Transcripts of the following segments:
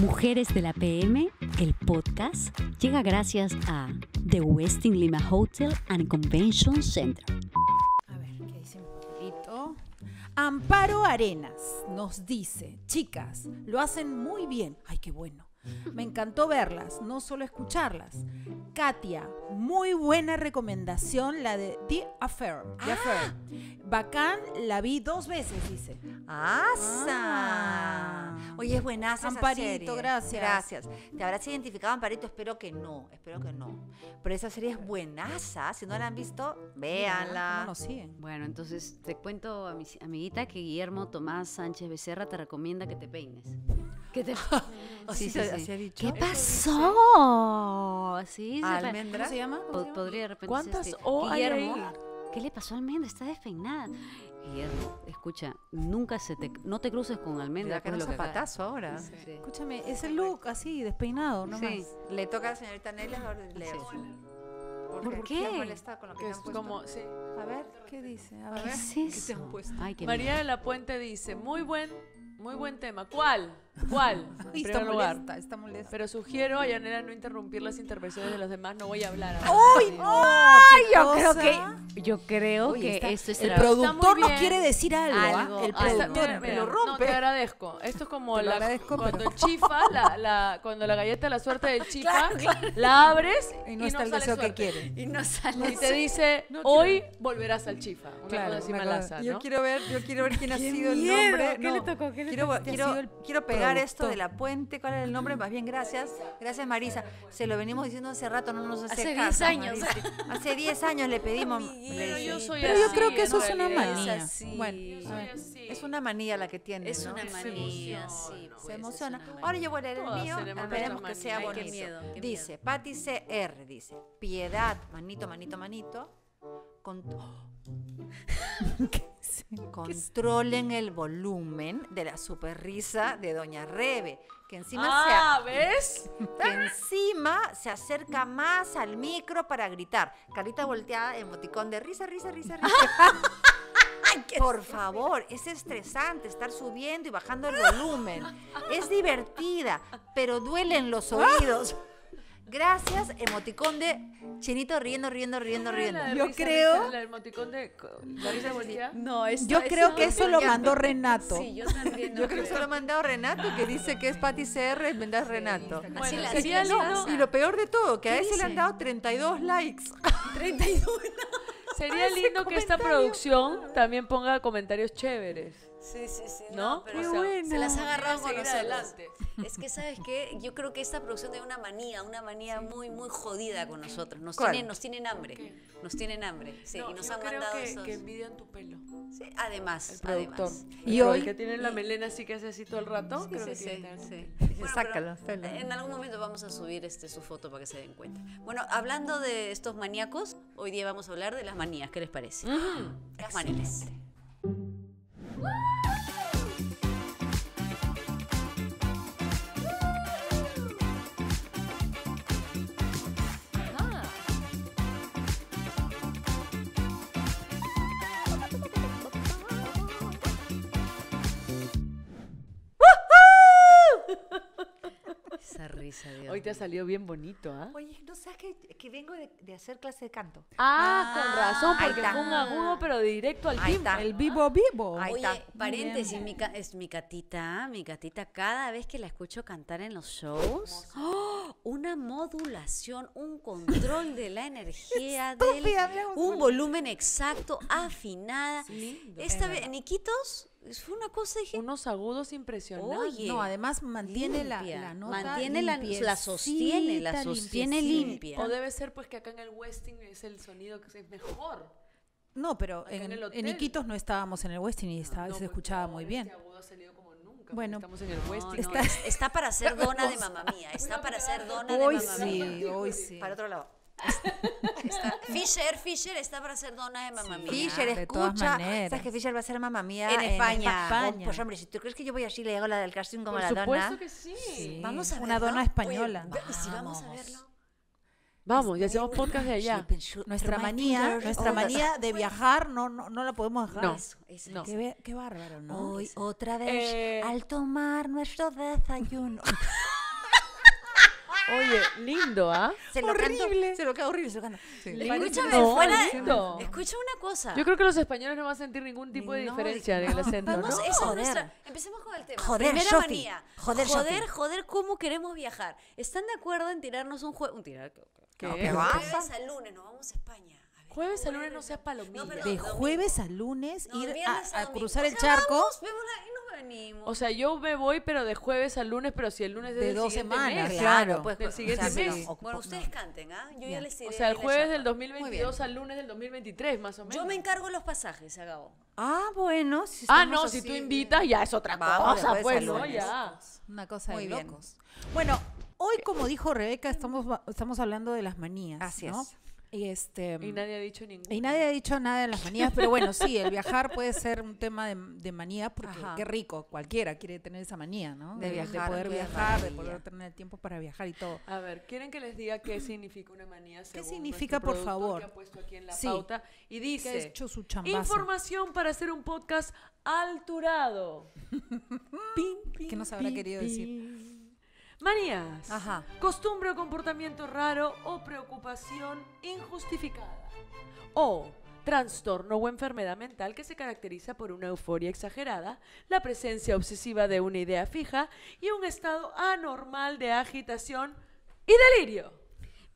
Mujeres de la PM, el podcast, llega gracias a The Westin Lima Hotel and Convention Center. A ver, ¿qué dice mi papelito? Amparo Arenas nos dice, chicas, lo hacen muy bien. Ay, qué bueno. Me encantó verlas, no solo escucharlas. Katia, muy buena recomendación la de The Affair. The Affair. Bacán, la vi dos veces, dice. ¡Asa! Ah. Oye, es buenaza esa Amparito, serie. gracias. Gracias. ¿Te habrás identificado, Amparito? Espero que no, espero que no. Pero esa serie es buenaza. Si no la han visto, véanla. ¿Cómo nos siguen? Bueno, entonces te cuento a mi amiguita que Guillermo Tomás Sánchez Becerra te recomienda que te peines. Que te... Así se- así ha dicho. ¿Qué pasó? Sí, Almendra. ¿Cómo se llama? ¿Cómo Po- se llama? podría de repente ¿Cuántas así. O hay ahí? ¿qué le pasó a Almendra? Está despeinada. Guillermo, escucha, nunca se te, no te cruces con Almendra. Mira que pues, no lo que acaba- zapatazo ahora. Sí. Escúchame, ese look así, despeinado, ¿no? Sí. Le toca a la señorita Nelly ahora leo. ¿Por qué? molesta con lo que, Que te es han puesto? como, sí. A ver. ¿Qué dice? A ver. ver. es ¿Qué eso? te han puesto? Ay, qué María de la Puente dice, muy buen, muy buen tema. ¿Cuál? ¿Cuál? En Ay, está primer lugar. molesta, está molesta. Pero sugiero a Yanela no interrumpir las intervenciones de los demás, no voy a hablar. ¡Ay, no! Yo creo que, yo creo Oye, que está- esto es el productor muy nos bien. quiere decir algo, ¿ah? Algo, El. Está- productor. mira, mira, lo No, rompe. te agradezco. Esto es como Te lo la, agradezco, cuando pero- el chifa, la, la- cuando la galleta de la suerte del chifa, la abres Y no está el sale deseo que suerte. quiere. Y no sale. Y te dice, hoy volverás al chifa. Una Claro, cosa así una malaza, Yo ¿no? quiero ver, yo quiero ver quién ha ¡Qué sido el miedo! nombre. ¿Qué le No, tocó? ¿Qué le quiero, tocó? ¿Te ha quiero, sido el quiero pegar esto de la puente. ¿Cuál era el nombre? Más bien, gracias. Gracias, Marisa. Se lo venimos diciendo hace rato, no nos hace, Hace 10 caso, años. Marisa. Hace 10 años le pedimos. Pero yo soy Pero yo así, creo que eso es una manía. así. Bueno, Yo a soy ver. así. Es una manía la que tiene. Es ¿no? una manía, emociona, sí. pues, Se es emociona. Ahora yo voy a leer el mío. Esperemos que sea manía. Ay, qué bonito. miedo, qué dice, Patti CR, dice, piedad, manito, manito, manito. Con... Controlen el volumen de la super risa de Doña Rebe, que encima, Ah, ¿ves? se, que encima se acerca más al micro para gritar. Carita volteada, emoticón de risa, risa, risa, risa. Por favor, es estresante estar subiendo y bajando el volumen. Es divertida, pero duelen los oídos. Gracias, emoticón de chinito riendo, riendo, riendo, riendo. La Yo risa, creo- risa, El emoticón de la risa. No, esta- Yo creo no que eso lo mandó Renato. Sí, yo también. no Yo creo que se lo ha mandado Renato, que dice que es Patti CR en vez de Renato. Así Bueno, la- así la lindo- pasa. Y lo peor de todo, que a ¿Qué ese le han dice? dado 32 likes. 32. Sería lindo que esta producción también ponga comentarios chéveres. Sí, sí, sí. ¿No? pero Qué se- bueno. Se las ha agarrado con nosotros. adelante. Es que, ¿sabes qué? Yo creo que esta producción tiene una manía, una manía muy, muy jodida con nosotros. Nos, ¿Cuál? tienen, nos tienen hambre. Nos tienen hambre. Sí, No, y nos yo han creo mandado que, esos. que envidian tu pelo. Sí, además, El productor. además. Y hoy- el que tiene la melena así que hace así todo el rato. Sí, creo sí, que sí, tiene sí. Bueno, sácalo, sácalo. En algún momento vamos a subir este su foto para que se den cuenta. Bueno, hablando de estos maníacos, hoy día vamos a hablar de las manías. ¿Qué les parece? Las manías. Esa Dios. Hoy te ha salido bien bonito, ¿ah? Oye, ¿no sabes que, que vengo de, de hacer clase de canto? Ah, con razón, porque fue un agudo, pero directo al timbre. El vivo vivo. Ahí Oye, está. paréntesis, mi, ca- es mi catita, mi catita, cada vez que la escucho cantar en los shows, ¡oh! una modulación, un control de la energía, del, un volumen exacto, afinada. Lindo. Esta vez, en Iquitos, fue una cosa, dije, Unos agudos impresionantes. Oye, No, además mantiene la, limpia, la nota mantiene la, la sostiene, la sostiene limpia. O debe ser pues que acá en el Westing es el sonido que es mejor. No, pero en, en. Iquitos no estábamos en el Westin y estaba- No, se pues, escuchaba no, muy este bien. agudo ha salido como nunca. Bueno. Bueno, estamos en el No, Westing. no, Está- es- está para ser dona de mamá mía, está para ser dona de Hoy mamá sí, mía. hoy sí. Para otro lado. Está- Fisher, Fisher está para ser dona de mamá mía. Fisher, de escucha. ¿Sabes que Fisher va a ser mamá mía En España. España. Oh, pues hombre, si tú crees que yo voy así le hago la del casting como Por la supuesto dona. que sí. Sí, Vamos a una verlo. dona española. Oye, ¿Y si vamos a verlo? Vamos, y hacemos podcast de allá. Nuestra manía, nuestra manía de viajar no, no, no la podemos dejar. No. Eso, eso. No. Qué, qué bárbaro, ¿no? Hoy otra vez Eh. al tomar nuestro desayuno. Oye, lindo, ¿ah? Se lo canto, Horrible. se lo queda horrible, se lo canta. Sí. Escúchame, No, fuera. lindo. Escucha una cosa. Yo creo que los españoles no van a sentir ningún tipo de No, diferencia en el acento, ¿no? Vamos, esa es Joder. nuestra- Empecemos con el tema. Joder, Primera manía. Joder, joder, joder, ¿cómo queremos viajar? ¿Están de acuerdo en tirarnos un juego? Un tirar. ¿Qué? ¿qué? Jueves al lunes, nos vamos a España. Jueves a lunes no seas No, palomilla. pero- De domingo. jueves a lunes No, ir a, cruzar O el charco. vamos, vemos la- y nos venimos. O sea, yo me voy, pero de jueves a lunes, pero si el lunes es De del dos semanas, mes. claro. pues, Del o sea, siguiente mes. bueno, ustedes no. canten, ¿ah? Yo Ya. ya les diré. O sea, el jueves del 2022 al lunes del 2023, más o menos. Yo me encargo los pasajes, se acabó. Ah, bueno. Si Ah, no, si tú invitas ya es otra Vamos, cosa, pues, ¿no? Ya. Una cosa Muy de bien. locos. Bueno, hoy como dijo Rebeca, estamos, va- estamos hablando de las manías. Así ¿no? es. Y este Y nadie ha dicho ningún. y nadie ha dicho nada de las manías, pero bueno, sí, el viajar puede ser un tema de, de manía porque Ajá. qué rico, cualquiera quiere tener esa manía, ¿no? De viajar, poder qué viajar, de poder tener el tiempo para viajar y todo. A ver, ¿quieren que les diga qué significa una manía según significa, nuestro por favor? que ha puesto aquí en la Sí. pauta? Y Que ha dice, hecho su chambazo. información para hacer un podcast alturado. ¿Qué nos habrá querido decir? Manías. Ajá. Costumbre o comportamiento raro o preocupación injustificada. O trastorno o enfermedad mental que se caracteriza por una euforia exagerada, la presencia obsesiva de una idea fija y un estado anormal de agitación y delirio.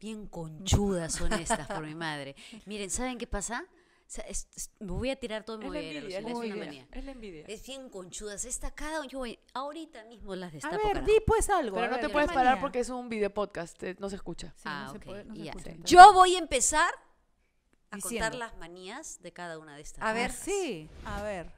Bien conchudas son estas, por mi madre. Miren, ¿saben qué pasa? O sea, es- es- me voy a tirar todo y me Es voy la a ir a envidia, es los la es una envidia. manía. Es la envidia. Es bien conchudas. Esta cada yo voy, ahorita mismo las A destapo. ver, carajo. di pues algo. Pero a no ver, te ¿qué puedes manía? parar porque es un video podcast, eh, no se escucha. Sí, ah, no se puede- no se escucha. Yo voy a empezar a Diciendo. contar las manías de cada una de estas. A ver. Sí, a ver.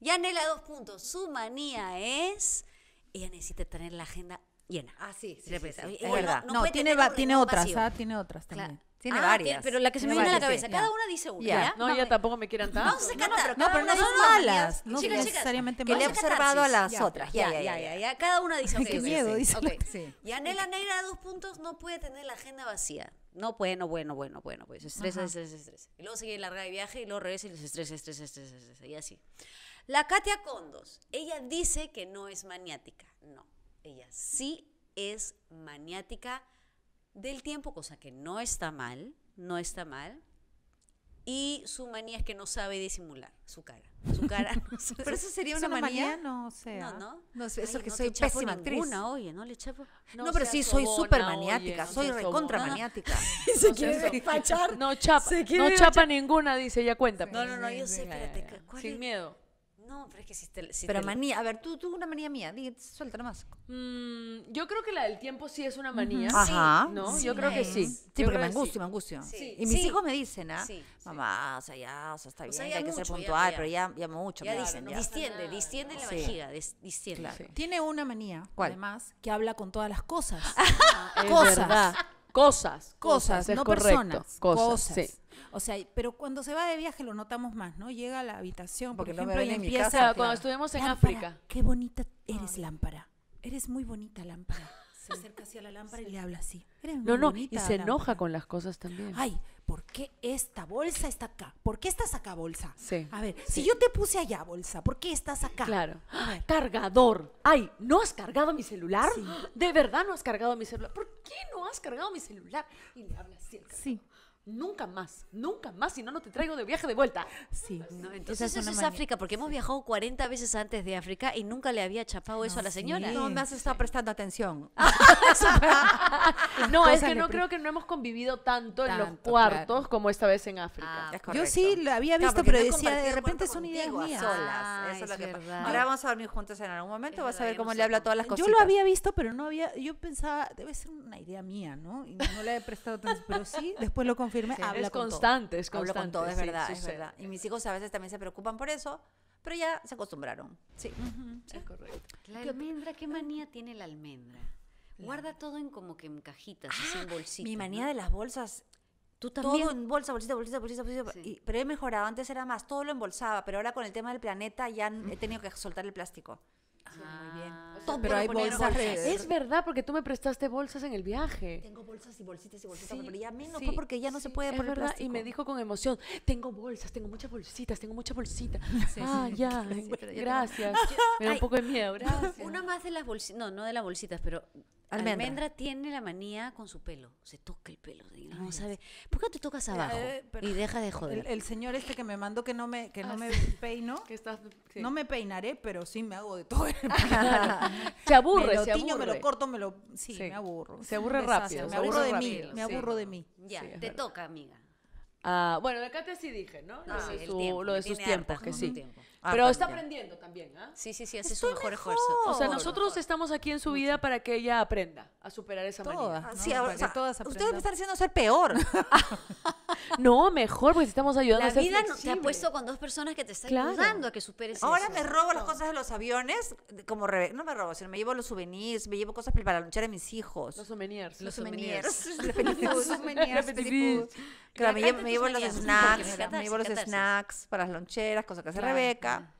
Yanela, dos puntos. Su manía es. Ella necesita tener la agenda llena. Ah, sí, sí, es verdad. no No, puede tiene, va- otras. ¿ah? Tiene otras Claro. también. Tiene Ah, varias. pero la que se me viene a la cabeza. sí. Cada una dice una. Ya. ¿ya? No, ya tampoco me quieran tanto. Vamos a cantar. No, pero no son una malas, no Chicas, necesariamente Que le he malas. observado a las otras. Ya, ya, ya, ya. Cada una dice. Ok, qué miedo, dice ok. la- Sí. Yanela Negra, dos puntos, no puede tener la agenda vacía. No puede, no bueno, bueno, bueno, pues estresa, Ajá. estresa, estresa. Y luego sigue larga de viaje y luego regresa y les estresa, estresa, estresa, estresa, y así. La Katia Condos, ella dice que no es maniática. No, ella sí es maniática del tiempo, cosa que no está mal, no está mal. Y su manía es que no sabe disimular su cara. Su cara no Pero eso sería ¿Es una manía. No sé. No, ¿ah? no. No sé, eso Ay, que no soy pésima actriz. ninguna, oye, no le chapo. No, pero sí, soy súper maniática. no soy recontra sobona. maniática. Se quiere despachar. No chapa, no chapa ninguna, dice, ya cuenta. No, no, no, yo sí, sé, espérate. ya, ya. ¿cuál Sin es? miedo. No, pero es que si te. si Pero te- manía, a ver, tú, tú una manía mía, suelta nomás. Mm, yo creo que la del tiempo sí es una manía. Ajá. ¿No? Sí yo creo que sí. Sí, Yo porque me sí. angustio, me angustio. Sí. Y mis Sí. hijos me dicen, ¿ah? Sí, sí. Mamá, o sea, ya, o sea, está O bien, sea, ya hay que ser mucho, puntual, ya. pero ya, ya mucho Ya me dice, dicen, ya. distiende, distiende la vejiga, dis- distiende. Sí. Tiene una manía, ¿Cuál? además, que habla con todas las cosas. Cosas. Cosas. cosas, es no correcto. personas. Cosas. Cosas. Sí. O sea, pero cuando se va de viaje lo notamos más, ¿no? Llega a la habitación, por Porque no me ejemplo, ven y en mi empieza. casa, Claro, cuando estuvimos en "Lámpara, África. Qué bonita eres, lámpara. Eres muy bonita, lámpara. Se acerca hacia la lámpara y le habla así. Eres muy No, no, y se enoja lámpara". con las cosas también. Ay, ¿por qué esta bolsa está acá? ¿Por qué estás acá, bolsa? Sí. A ver, si yo te puse allá, bolsa, ¿por qué estás acá? Claro. A ver. Cargador. Ay, ¿no has cargado mi celular? ¿De verdad no has cargado mi celular? ¿Por qué no has cargado mi celular? Y le habla así. al. Sí, Nunca más, nunca más, si no, no te traigo de viaje de vuelta. sí. No, entonces eso es manía. África, porque hemos viajado 40 veces antes de África y nunca le había chapado eso a la sí. señora. No me has estado prestando atención. No, es cosas que no creo que no hemos convivido tanto, en los cuartos claro. como esta vez en África. Ah, Es Yo sí lo había visto, pero decía, de repente son ideas mías. solas. Ah, Eso es es lo que verdad. Ahora vamos a dormir juntos en algún momento, Es vas a ver yo cómo no le habla todas las Yo cositas. lo había visto, pero no había, yo pensaba, debe ser una idea mía, ¿no? Y no le he prestado atención, pero sí, después lo confirmé, Sí, habla es con todo. constante, es Hablo constante. con todo, es sí, verdad, es verdad. Y mis hijos a veces también se preocupan por eso, pero ya se acostumbraron. Sí. Es correcto. La almendra, ¿qué manía tiene la almendra? Guarda todo en como que en cajitas, así en bolsitas. Mi manía ¿no? de las bolsas, Tú también. todo en bolsa, bolsita, bolsita, bolsita, bolsita. Sí. y- pero he mejorado, antes era más, todo lo embolsaba, pero ahora con el tema del planeta ya he tenido que soltar el plástico. muy bien. Todo Pero hay bolsas Es verdad, porque tú me prestaste bolsas en el viaje. Tengo bolsas y bolsitas y bolsitas, Sí, pero ya menos, sí, pues, porque ya no se puede es poner verdad, plástico. Y me dijo con emoción, tengo bolsas, tengo muchas bolsitas, tengo muchas bolsitas. ah, ya, tengo- gracias. Me da un poco de miedo, gracias. Una más de las bolsitas, no, no de las bolsitas, pero Almendra. Almendra. tiene la manía con su pelo. Se toca el pelo. No sabe. ¿Por qué te tocas abajo? Eh, pero- y deja de joder. El, el señor este que me mandó que no me, que no me peino, Que estás, sí. no me peinaré, pero sí me hago de todo. el se aburre, me lo se tiño, me aburre. lo corto, me lo... Sí, Sí. me aburro. Se aburre rápido, Me aburro de mí, me aburro de mí. ya, te verdad. toca, amiga. Ah, bueno, de Katia sí dije, ¿no? Lo Ah, de, su- tiempo, lo de me sus tiempos, que sí. tiempo. Ah, Pero está aprendiendo también, ¿ah? Sí, sí, sí, hace Estoy su mejor mejor. esfuerzo. O sea, nosotros estamos aquí en su vida para que ella aprenda a superar esa Todas. manía. ¿no? Sí, ahora, o sea, todas ustedes me están haciendo ser peor. No, mejor, porque estamos ayudando La a ser vida no te ha puesto con dos personas que te están Claro. ayudando a que superes Ahora eso. me robo las cosas de los aviones, como Rebe- no me robo, sino me llevo los souvenirs, me llevo cosas para lonchar a mis hijos. Los souvenirs. Los souvenirs. souvenirs. Los food. Claro, me llevo, los snacks, me llevo los snacks para las loncheras, cosas que hace Claro,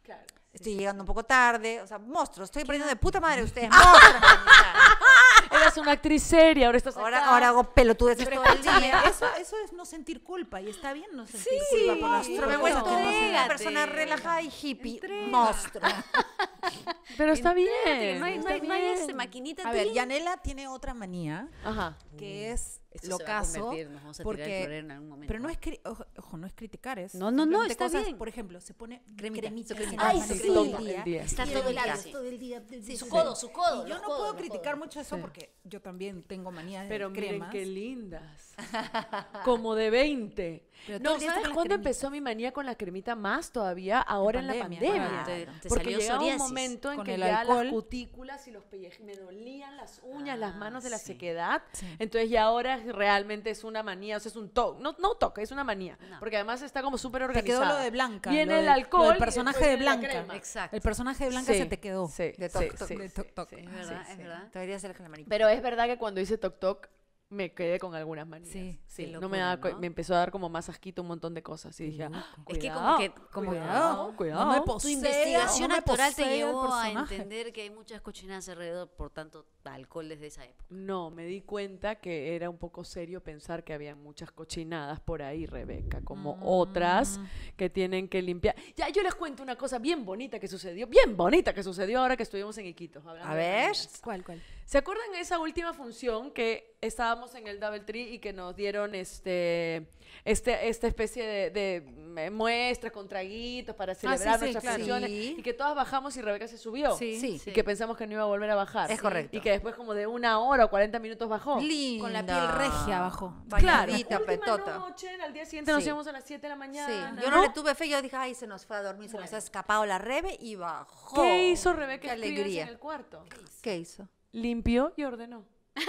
Claro. Estoy llegando un poco tarde, o sea, monstruos, estoy aprendiendo de puta madre ustedes, monstruos. Eras una actriz seria, ahora estás ahora, acá. ahora hago pelotudeces todo el día. eso, eso es no sentir culpa y está bien no sentir Sí, culpa por monstruo, me se- una persona relajada y hippie, monstruo. Pero está bien. No hay, no hay, no hay bien. maquinita. A ver. Yanela tiene otra manía Ajá. que es Esto lo se va a caso convertir, nos vamos a tirar el porque en algún momento. pero no es ojo, ojo, no es criticar es No, no, no, está cosas, bien. por ejemplo se pone Cremita, cremita, cremita. Ay, sí, todo el día. día. Está todo el día. todo el día Sí, su codo, su codo. y yo no codos, puedo criticar codos. mucho eso porque yo también tengo manías Pero de miren cremas qué lindas. Como de 20. Pero No, el ¿sabes cuándo empezó mi manía con la cremita más todavía? Ahora en, la pandemia, claro. Te- te Porque llegaba un momento en que el ya alcohol. las cutículas y los pellejos me dolían las uñas, las Ah, manos de la sí. sequedad. Sí. Entonces ya ahora realmente es una manía, o sea, es un toque. No, no toque, es una manía. No. Porque además está como súper te organizada. quedó lo de Blanca Viene el de- lo alcohol. del y personaje de la Blanca. Exacto. el personaje de Blanca Sí, se te quedó Sí, De toc, toc, de toc, toc. Es verdad, es verdad. Debería ser el manito. Pero es verdad que cuando hice Tok Tok me quedé con algunas manías. Sí, qué no me ¿no? me empezó a dar como más asquito un montón de cosas y dije, ah, Es que como que- como- cuidado, cuidado. No me Tu investigación no me te llevó a entender que hay muchas cochinadas alrededor, por tanto, alcohol desde esa época. No, me di cuenta que era un poco serio pensar que había muchas cochinadas por ahí, Rebeca, como otras Mm. que tienen que limpiar. Ya, yo les cuento una cosa bien bonita que sucedió, bien bonita que sucedió ahora que estuvimos en Iquitos. A ver. ¿Cuál, cuál? ¿Se acuerdan de esa última función que estábamos en el Double Tree y que nos dieron este, este esta especie de, de, eh, muestras con traguitos para celebrar sí, nuestras claro. funciones Sí. y que todas bajamos y Rebeca se subió? Sí. Y que pensamos que no iba a volver a bajar. Es correcto. Y que después como de una hora o 40 minutos bajó. Linda. Con la piel regia abajo. Claro. Última petota. noche, al día siguiente nos Sí. íbamos a las 7 de la Sí, mañana. yo no, le tuve fe, yo dije, ay, se nos fue a dormir, se nos ha escapado la rebe y bajó. ¿Qué hizo Rebeca Qué alegría. en el cuarto? ¿Qué hizo? Limpió y ordenó.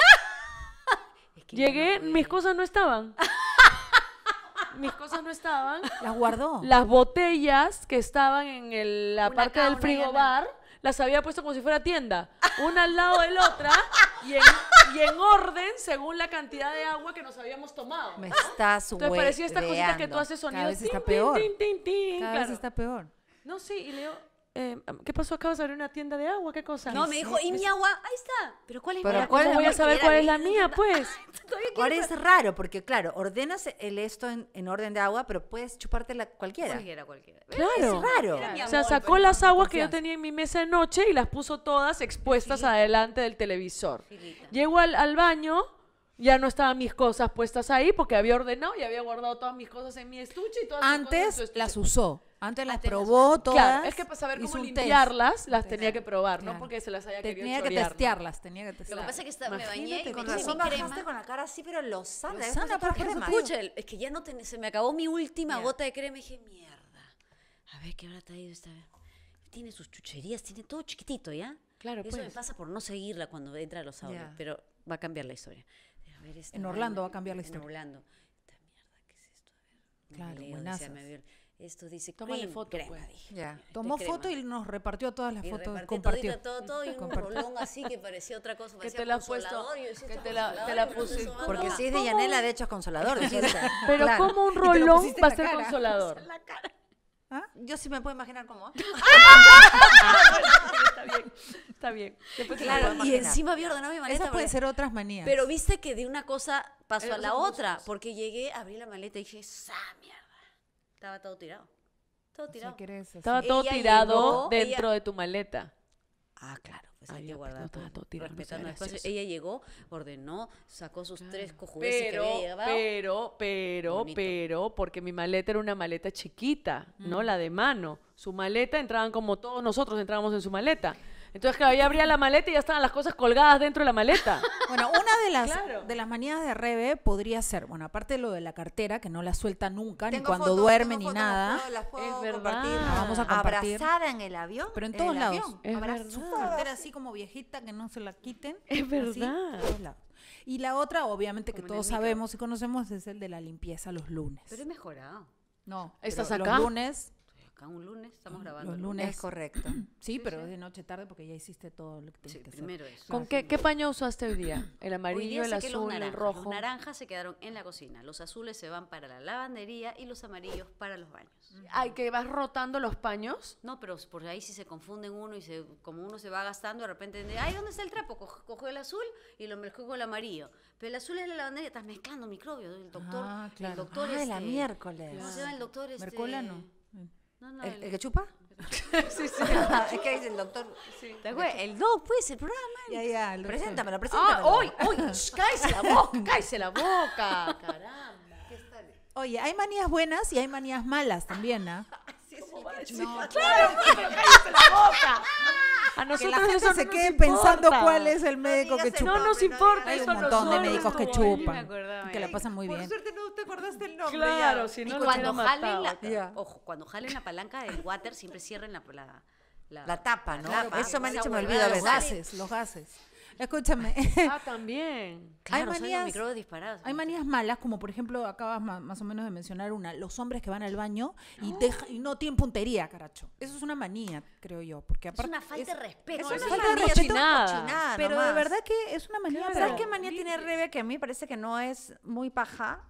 Es que Llegué, no mis cosas no estaban. mis cosas no estaban. Las guardó. Las botellas que estaban en el- la Una parte acá, del frigobar las había puesto como si fuera tienda. Una al lado de la otra y en, y en orden según la cantidad de agua que nos habíamos tomado. Me estás Entonces parecía estas cositas que tú haces sonidos. vez está tin, tin, peor. tin, tin, tin, Cada claro. vez está peor. No, sí, y le digo, eh, ¿qué pasó? Acabas de abrir una tienda de agua, ¿qué cosa? No, me dijo, ¿y mi agua? Ahí está. ¿Pero cuál es Pero mi agua? ¿cuál ¿Cómo voy a saber cuál es la mía, pues? Ahora es raro, porque claro, ordenas el esto en, en orden de agua, pero puedes chupártela cualquiera. Cualquiera, cualquiera. Claro. Es raro. O sea, sacó las aguas que yo tenía en mi mesa de noche y las puso todas expuestas adelante del televisor. Filita. Llego al, al baño, ya no estaban mis cosas puestas ahí porque había ordenado y había guardado todas mis cosas en mi estuche y todas sus cosas en su Antes estuche. las usó. Antes las Antes las probó todas. Claro, es que para saber cómo un test. limpiarlas, las tenía que probar, no porque se las haya querido Tenía que chorear, ¿no? testearlas, tenía que Lo testearlas. que pasa es que está- me bañé y Imagínate me Con puse razón mi bajaste crema. con la cara así, pero lozana. Lozana, después de por crema. eso te Escucha, es que ya no ten- se me acabó mi última gota de crema y dije, mierda. A ver qué habrá traído esta vez. Tiene sus chucherías, tiene todo chiquitito, ¿ya? Claro, Eso me pues. pasa por no seguirla cuando entra a los audios, pero va a cambiar la historia. A ver, esta En Orlando va a cambiar la historia. En Orlando. Esta mierda, ¿qué es esto? A ver. me Claro, leo, decía, me vio- Esto dice Tómale cream, foto, crema, pues. dije. Ya. Tomó crema. foto y nos repartió todas las Y fotos. Compartió. todito, todo, todo, y un Compartió. rolón así que parecía otra cosa. Que parecía te la has puesto- que "Esto te la- te puse- Porque acá". si es de Yanela, de hecho es consolador. dijiste. Pero Claro. como un rolón va a ser cara. consolador. Yo sí me puedo imaginar cómo. está bien, está bien. Después Claro, y encima había ordenado mi maleta. Esas pueden ser otras manías. Pero viste que de una cosa pasó Era a la otra, porque llegué, abrí la maleta y dije, ¡sa mierda! Estaba todo tirado. Todo tirado. Estaba todo Ella tirado llegó, dentro ella- de tu maleta. Ah, claro, pues Ah, hay ya, que pues, guardar no estaba todo, todo tirándose, respetando el espacio. gracioso. Ella llegó, ordenó, sacó sus tres cojudeces que Pero, había llevado. pero, pero, Bonito. pero, porque mi maleta era una maleta chiquita, ¿no? La de mano. Su maleta entraban como todos nosotros entrábamos en su maleta. Entonces, claro, ella abría la maleta y ya estaban las cosas colgadas dentro de la maleta. Bueno, una de las, Claro. de las manías de Rebe podría ser, bueno, aparte de lo de la cartera, que no la suelta nunca, ni cuando fotos, duerme ni fotos, las nada. puedo- las puedo Es compartir. verdad. Vamos a compartir. Abrazada en el avión. Pero en el todos lados. Es abrazada. Su verdad. cartera así como viejita, que no se la quiten. Es así, verdad. en todos lados. Y la otra, obviamente, que Como todos sabemos y conocemos, es el de la limpieza los lunes. Pero he mejorado. no, ¿Estás acá? los lunes, acá un lunes, estamos grabando. los el lunes. Es correcto. sí, pero es de noche tarde porque ya hiciste todo lo que tienes Sí, que hacer. primero eso. ¿Con qué, qué paño usaste hoy día? El Hoy amarillo, día el azul, el naranjas. rojo. Los naranjas se quedaron en la cocina. Los azules se van para la lavandería y los amarillos para los baños. Ay, que vas rotando los paños. No, pero por ahí si se confunden uno y se, como uno se va gastando, de repente, de, ay, ¿dónde está el trapo? Coge el azul y lo mezcló con el amarillo. Pero el azul es la lavandería, estás mezclando microbios. El doctor, Ah, el doctor, la este, miércoles. ¿Cómo se llama el doctor? Este, Mercolano. No, no, ¿El, el- el que chupa? sí, sí. es que dice el doctor. ¿Te acuerdas? El doc, pues, el programa. Ya, ya. lo sé. Preséntamelo, Ah, preséntamelo. hoy, hoy. Cállese la boca, cállese la boca. Caramba. Oye, hay manías buenas y hay manías malas también, ¿ah? No, claro, la boca. A Que nosotros la gente eso se no quede pensando cuál es el médico que chupa. No nos no importa, Hay un no montón de médicos que chupan, que la pasan muy Por bien. suerte no te acordaste el nombre. Claro, ya. si Y no, cuando nos hubiera jalen la, ojo, cuando jalen la palanca del water, siempre cierren la, la, La tapa, ¿no? tapa, Eso me han dicho, me olvido a Los gases, los gases. Escúchame. Ah, también. Claro, hay los manías- disparados. Hay manías malas, como por ejemplo, acabas ma- más o menos de mencionar una, los hombres que van al baño y, deja- y no tienen puntería, caracho. Eso es una manía, creo yo, porque Es aparte... una falta de respeto. Es eso una es es una cochinada. cochinada Pero de verdad que es una manía... Claro. ¿Sabes qué manía tiene Rebe que a mí me parece que no es muy paja?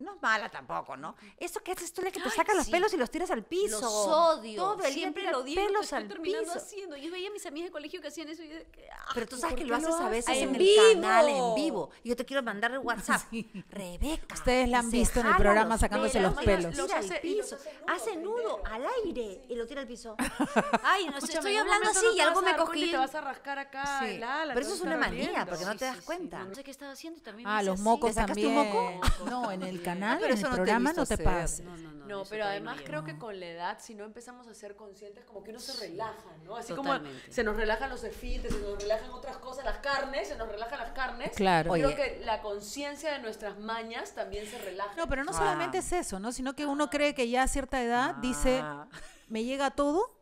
No es mala tampoco, ¿no? Eso que haces tú le que te sacas los sí. pelos y los tiras al piso. Los odio. Todo el Siempre día lo digo. pelos estoy al terminando piso. haciendo. Yo veía a mis amigas de colegio que hacían eso y yo, que, ah, Pero tú sabes ¿por que lo haces lo a veces en el canal, en vivo. Y yo te quiero mandar el WhatsApp. Sí. Rebeca. Ustedes la han visto en el programa los sacándose los pelos. Los Los al hace- piso. hace nudo Hace nudo primero. al aire y lo tira al piso. Ay, no sé, Escúchame, estoy hablando así no y algo me cogí. Te vas a rascar acá Sí. el ala, Pero eso es una manía, porque no te das cuenta. No sé qué estaba haciendo y también me Ah, los mocos ¿Te sacaste también. un moco? No, en el canal, en el no programa no te pases. No, no, no. Pero además creo que con la edad, si no empezamos a ser conscientes, como que uno se relaja, ¿no? Así Totalmente. como se nos relajan los esfínteres, se nos relajan otras cosas, las carnes, se nos relajan las carnes. Claro. Creo Oye. que la conciencia de nuestras mañas también se relaja. No, pero no Ah. solamente es eso, ¿no? Sino que uno cree que ya a cierta edad dice, Ah. me llega todo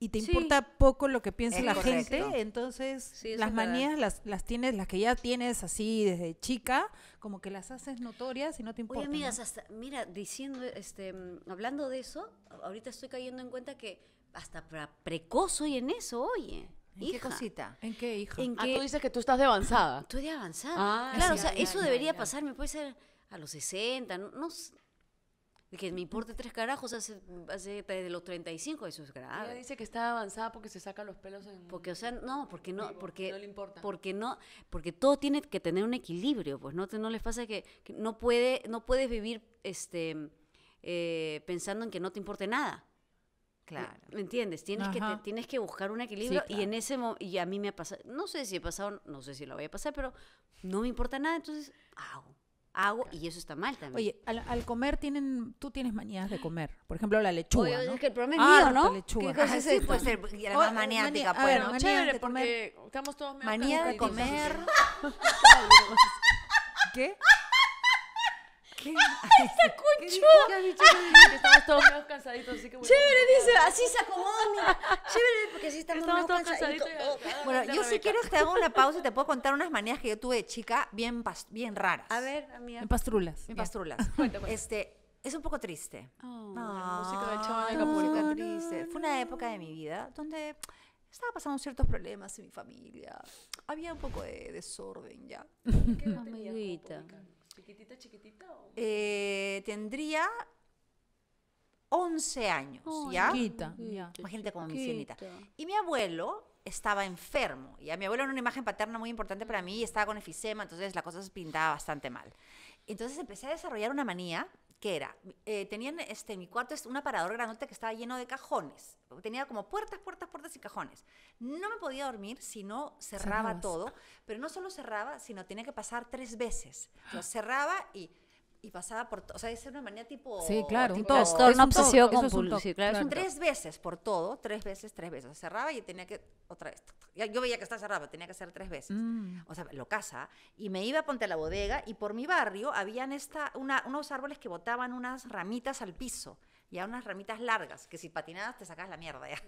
y te Sí. importa poco lo que piense Es la correcto. gente, entonces Sí, las manías las, las tienes, las que ya tienes así desde chica, como que las haces notorias y no te importa. Oye, amigas, ¿no? hasta, mira, diciendo, este, mm, hablando de eso, ahorita estoy cayendo en cuenta que hasta precoz soy en eso, oye. ¿En qué cosita? ¿En qué, hija? En Ah, tú dices que tú estás de avanzada. estoy de avanzada. Ah, claro, sí, o sea, ya, eso ya, debería ya. pasarme, puede ser a los 60, no, no que me importe tres carajos hace, hace desde los 35, eso es Ella grave. dice que está avanzada porque se saca los pelos en... Porque, o sea, no, porque no, Vivo, porque, no le importa. porque no, porque todo tiene que tener un equilibrio, pues no te, no les pasa que, que no puede, no puedes vivir, este, eh, pensando en que no te importe nada. Claro. ¿Me entiendes? Tienes que, te- tienes que buscar un equilibrio y claro. en ese momento, y a mí me ha pasado, no sé si he pasado, no sé si lo voy a pasar, pero no me importa nada, entonces hago, y eso está mal también. Oye, al, al comer tienen, tú tienes manías de comer. Por ejemplo, la lechuga, Oye, ¿no? es que el problema es mío, Harta ¿no? lechuga. ¿Qué cosa Ah, es sí, esta? puede ser la más maniática, pues, ¿no? Bueno, manías chévere, de comer. porque estamos todos medio Manía de comer. ¿Qué? ¿Qué? ¿Qué dijo? ¿Qué has dicho? ¿Qué has dicho? Que estamos todos medio cansaditos, así que bueno. Chévere, dice, así se acomoda, mira. Chévere, porque así estamos, Estamos cansaditos. ah, Bueno, yo si quieres te hago una pausa y te puedo contar unas manías que yo tuve de chica bien, bien raras. A ver, amiga. En pastrulas. Ya. pastrulas. Este, es un poco triste. Oh, la música del Chavo de Ay, música triste. Fue una época de mi vida donde estaba pasando ciertos problemas en mi familia. Había un poco de desorden ya. ¿Qué. Mónica? ¿Chiquitita, chiquitita o...? Eh, tendría 11 años, ¿ya? Chiquita, ya. Imagínate como mi cienita. Y mi abuelo estaba enfermo. Y a mi abuelo era una imagen paterna muy importante para mí y estaba con efisema, entonces la cosa se pintaba bastante mal. Entonces empecé a desarrollar una manía que era, eh, tenían este, mi cuarto es un aparador grandote que estaba lleno de cajones. Tenía como puertas, puertas, puertas y cajones. No me podía dormir si no cerraba Cerrabas. todo, pero no solo cerraba, sino tenía que pasar tres veces. O sea, cerraba y, y pasaba por todo. O sea, es una manía tipo... Sí, claro, un tipo-. Trastorno un toque, obsesivo eso es un compulsivo, toque, claro, claro. Tres veces por todo, tres veces, tres veces. Cerraba y tenía que otra vez. Ya- Yo veía que estaba cerrado, pero tenía que hacer tres veces. Mm. O sea, lo casa. Y me iba a ponte a la bodega y por mi barrio habían esta, una, unos árboles que botaban unas ramitas al piso. Ya unas ramitas largas, que si patinabas te sacas la mierda ya.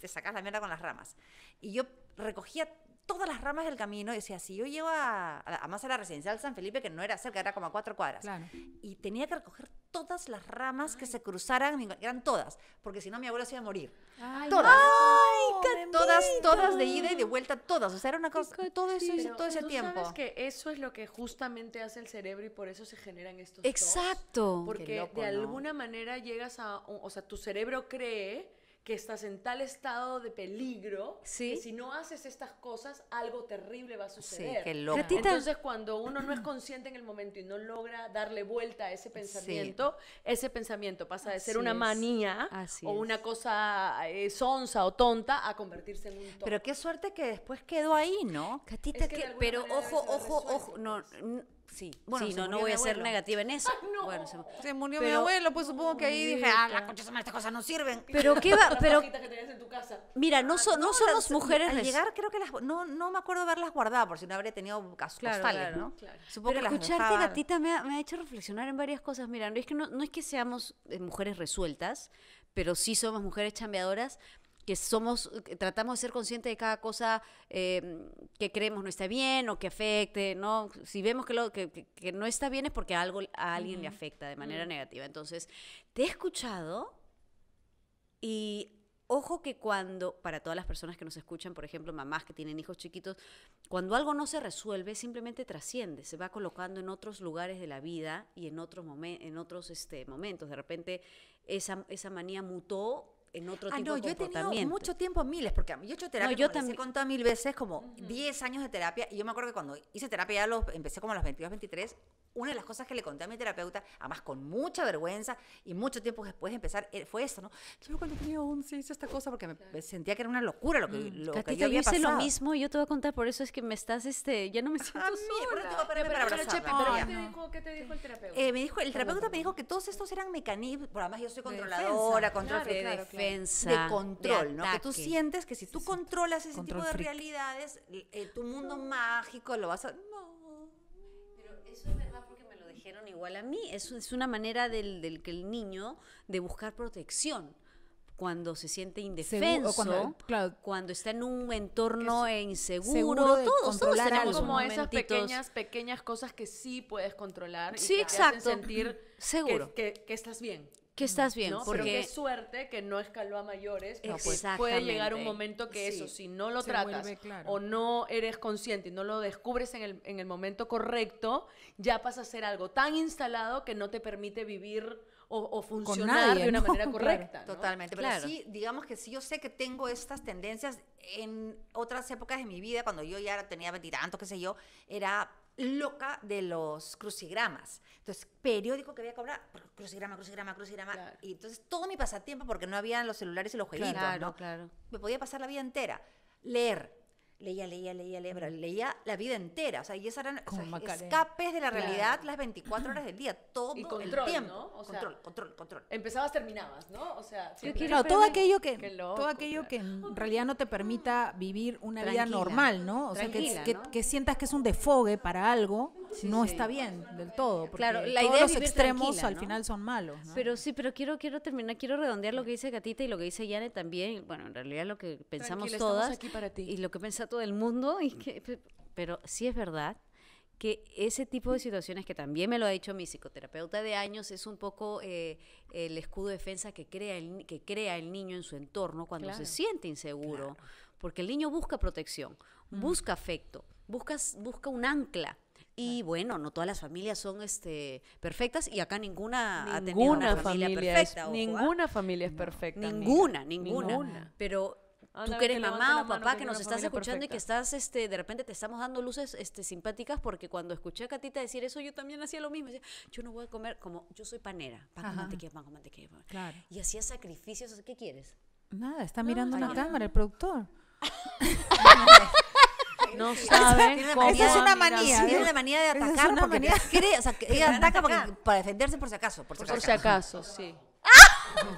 Te sacas la mierda con las ramas. Y yo recogía todas las ramas del camino y decía, si yo llego a, a la- además a la residencial San Felipe, que no era cerca, era como a cuatro cuadras Claro. y tenía que recoger todas las ramas que se cruzaran, eran todas, porque si no mi abuela se iba a morir. todas. todas, todas de ida y de vuelta, todas. O sea, era una cosa, todo eso, Pero todo ese tú tiempo. sabes que eso es lo que justamente hace el cerebro y por eso se generan estos. Exacto. Porque loco, de ¿no? alguna manera llegas a, o sea, tu cerebro cree que estás en tal estado de peligro Sí. que si no haces estas cosas algo terrible va a Sí, suceder. qué loco. Gatita. Entonces, cuando uno no es consciente en el momento y no logra darle vuelta a ese pensamiento, ese pensamiento pasa de ser Así una es. manía Así o es. una cosa eh, sonsa o tonta a convertirse en un toque. Pero qué suerte que después quedó ahí, ¿no? Catita, Es que pero ojo, ojo, ojo, no, n- sí, Bueno, sí, no, no voy a ser negativa en eso. Bueno, se- Se murió mi abuelo, pues supongo que ahí dije, ah, la concha estas cosas no sirven. pero qué va, pero pajita que tenías en tu casa. mira, no, so- no las- somos mujeres Al llegar creo que las... No, no me acuerdo haberlas guardado, por si no habría tenido casos Claro, ¿no? claro. Supongo Pero que las escucharte, dejaba- gatita, me ha, me ha hecho reflexionar en varias cosas. Mira, no es que, no, no es que seamos eh, mujeres resueltas, pero sí somos mujeres chambeadoras que somos, que tratamos de ser conscientes de cada cosa eh, que creemos no está bien o que afecte, ¿no? Si vemos que, lo, que, que- que no está bien es porque algo a alguien le afecta de manera negativa. Entonces, te he escuchado y ojo que cuando, para todas las personas que nos escuchan, por ejemplo, mamás que tienen hijos chiquitos, cuando algo no se resuelve, simplemente trasciende, se va colocando en otros lugares de la vida y en otros, momen- en otros este, momentos. De repente, esa, esa manía mutó en otro Ah, tipo no, de yo he tenido comportamiento. mucho tiempo miles, porque yo he hecho terapia, yo como les he también. contado mil veces, como 10 años de terapia, y yo me acuerdo que cuando hice terapia, ya los, empecé como a los 22, 23, una de las cosas que le conté a mi terapeuta, además con mucha vergüenza y mucho tiempo después de empezar, eh, fue eso, ¿no? Yo cuando tenía 11 hice esta cosa porque me, sentía que era una locura lo que, lo que Catita, yo yo había hice lo mismo y yo te voy a contar, por eso es que me estás, este, ya no me siento A mí, pero te voy a poner Pero, para pero, Chepe. ¿qué, te dijo, ¿qué te dijo el terapeuta? Eh, me dijo, el terapeuta me dijo que todos estos eran mecanismos, por además yo soy De controladora, defensa. control Claro, de claro, defensa, de control, ¿no? Que tú sientes que si tú controlas ese Control tipo de freak. realidades, eh, tu mundo mágico lo vas a... dijeron igual a mí. Eso es una manera del, del que el niño de buscar protección cuando se siente indefenso, cuando- cuando, claro. está en un entorno inseguro, seguro todos, tenemos algo. como esas pequeñas, pequeñas cosas que sí puedes controlar y Sí, que te hacen exacto. sentir Seguro. Que, que- que estás bien. Que estás bien, ¿no? Pero porque qué suerte que no escaló a mayores, porque puede Exactamente. llegar un momento que eso, si no lo Se tratas claro. o no eres consciente y no lo descubres en el, en el momento correcto, ya pasa a ser algo tan instalado que no te permite vivir o, o funcionar nadie, de una ¿no? manera Claro. correcta. ¿no? Totalmente, pero Claro. sí, digamos que sí, yo sé que tengo estas tendencias en otras épocas de mi vida, cuando yo ya tenía veintitantos, qué sé yo, era loca de los crucigramas. Entonces, periódico que había que cobrar, crucigrama, crucigrama, crucigrama. Claro. Y entonces todo mi pasatiempo, porque no habían los celulares y los jueguitos, Claro, ¿no? claro. me podía pasar la vida entera. Leer. Leía, leía, leía, leía, pero leía la vida entera. O sea, y esas eran o sea, escapes de la Claro. realidad las 24 horas del día, todo Y el control, tiempo. ¿no? O sea, control, control, control. Empezabas, terminabas, ¿no? O sea, siempre- Claro, todo aquello que loco, todo aquello claro. que en realidad no te permita vivir una vida Tranquila, normal, ¿no? O sea, que, ¿no? que sientas que es un desfogue para algo, no sí. está bien del todo. Porque Claro, la todos idea es los extremos al ¿no? final son malos. ¿no? Pero sí, pero quiero, quiero terminar, quiero redondear lo que dice Gatita y lo que dice Yane también. Bueno, en realidad lo que pensamos todas aquí para ti. y lo que todo el mundo. Y que, pe- pero sí es verdad que ese tipo de situaciones que también me lo ha dicho mi psicoterapeuta de años es un poco eh, el escudo de defensa que crea el, que crea el niño en su entorno cuando se Claro. siente inseguro. Porque el niño busca protección, busca afecto, busca, busca un ancla. Y bueno, no todas las familias son este, perfectas y acá ninguna, ha tenido Ninguna una familia, familia, perfecta. es, ojo, ¿ah? ninguna familia es perfecta. Ninguna, ninguna, Ninguna. Pero Tú ve que eres mamá o papá que nos estás escuchando y que estás, este, de repente te estamos dando luces este, simpáticas porque cuando escuché a Catita decir eso, yo también hacía lo mismo. Decía, yo no voy a comer, como yo soy panera, pan con mantequilla, pan con mantequilla. pan". Claro. Y hacía sacrificios, ¿qué quieres? Nada, está mirando una cámara el productor. No saben Tiene cómo manía- Esa es una manía, Tiene la manía de es atacar una porque manía. quiere, o sea, que ella ataca para defenderse por si acaso. Por si Por acaso. si acaso, sí.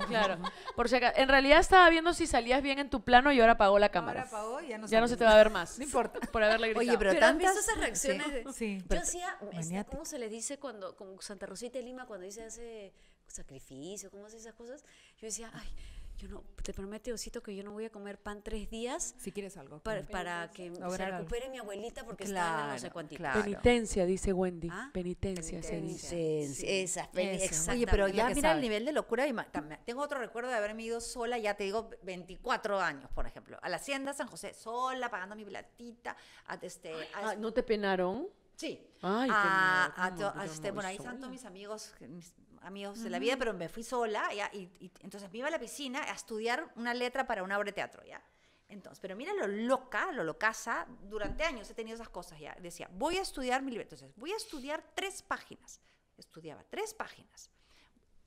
Claro, por si acaso. En realidad estaba viendo si salías bien en tu plano y ahora apagó la cámara. Ahora apagó y ya no Ya no se te va a ver más. No importa. Por haberle gritado. Oye, pero Pero ¿has visto tantas- esas reacciones? de- Sí, Yo hacía, este. ¿cómo se le dice cuando, como Santa Rosita de Lima, cuando dice hace sacrificio, cómo hace esas cosas? Yo decía, ay, yo no, te prometo, Osito, que yo no voy a comer pan tres días Si quieres algo. para, para que se Lograr algo. recupere mi abuelita porque está en no sé Claro, cuántito. claro. Penitencia, dice Wendy. ¿Ah? Penitencia, se dice. Penitencia, Esas, peni- Eso. exactamente. Oye, pero ya que mira el nivel de locura. y Tengo otro recuerdo de haberme ido sola, ya te digo, 24 años, por ejemplo, a la Hacienda San José, sola, pagando mi platita. A, este, a- Ah, ¿No te penaron? Sí. Ay, qué a, miedo, a ¿cómo to- te a vas este, bueno, ahí están todos mis amigos, que- mis amigos de la vida, pero me fui sola, ya, y, y entonces me iba a la piscina a estudiar una letra para una obra de teatro, ya. Entonces, pero mira lo loca, lo locaza, durante años he tenido esas cosas ya. Decía, voy a estudiar mi libro. Entonces, voy a estudiar tres páginas. Estudiaba tres páginas.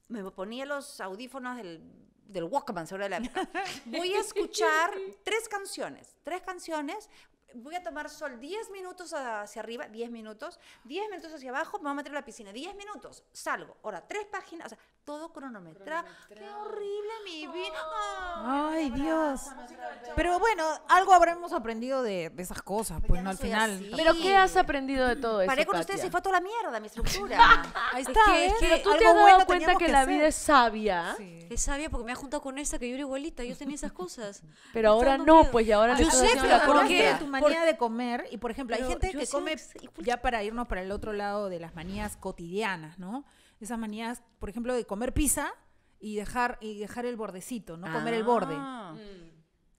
Me ponía los audífonos del, del Walkman, de la época. Voy a escuchar tres canciones. Tres canciones. Voy a tomar sol 10 minutos hacia arriba, 10 minutos, 10 minutos hacia abajo, me voy a meter a la piscina, 10 minutos, salgo. Ahora, tres páginas, o sea, todo cronometrado. ¡Qué horrible mi vida! Ay, Dios. Pero bueno, algo habremos aprendido de, de esas cosas, pues ya no no al final. así. ¿Pero qué has aprendido de todo eso, Paré con ustedes y fue toda la mierda mi estructura. Ahí Es está, es que Pero tú te has dado bueno cuenta que, que la hacer. vida es sabia, Sí. Es sabia porque me ha juntado con esta que yo era igualita, yo tenía esas cosas. pero Me ahora no, miedo. pues y ahora le Yo sé, pero ¿por ¿Por qué? tu manía de comer y por ejemplo hay gente que come ya para irnos para el otro lado de las manías cotidianas no esas manías por ejemplo de comer pizza y dejar y dejar el bordecito no comer el borde. Ah.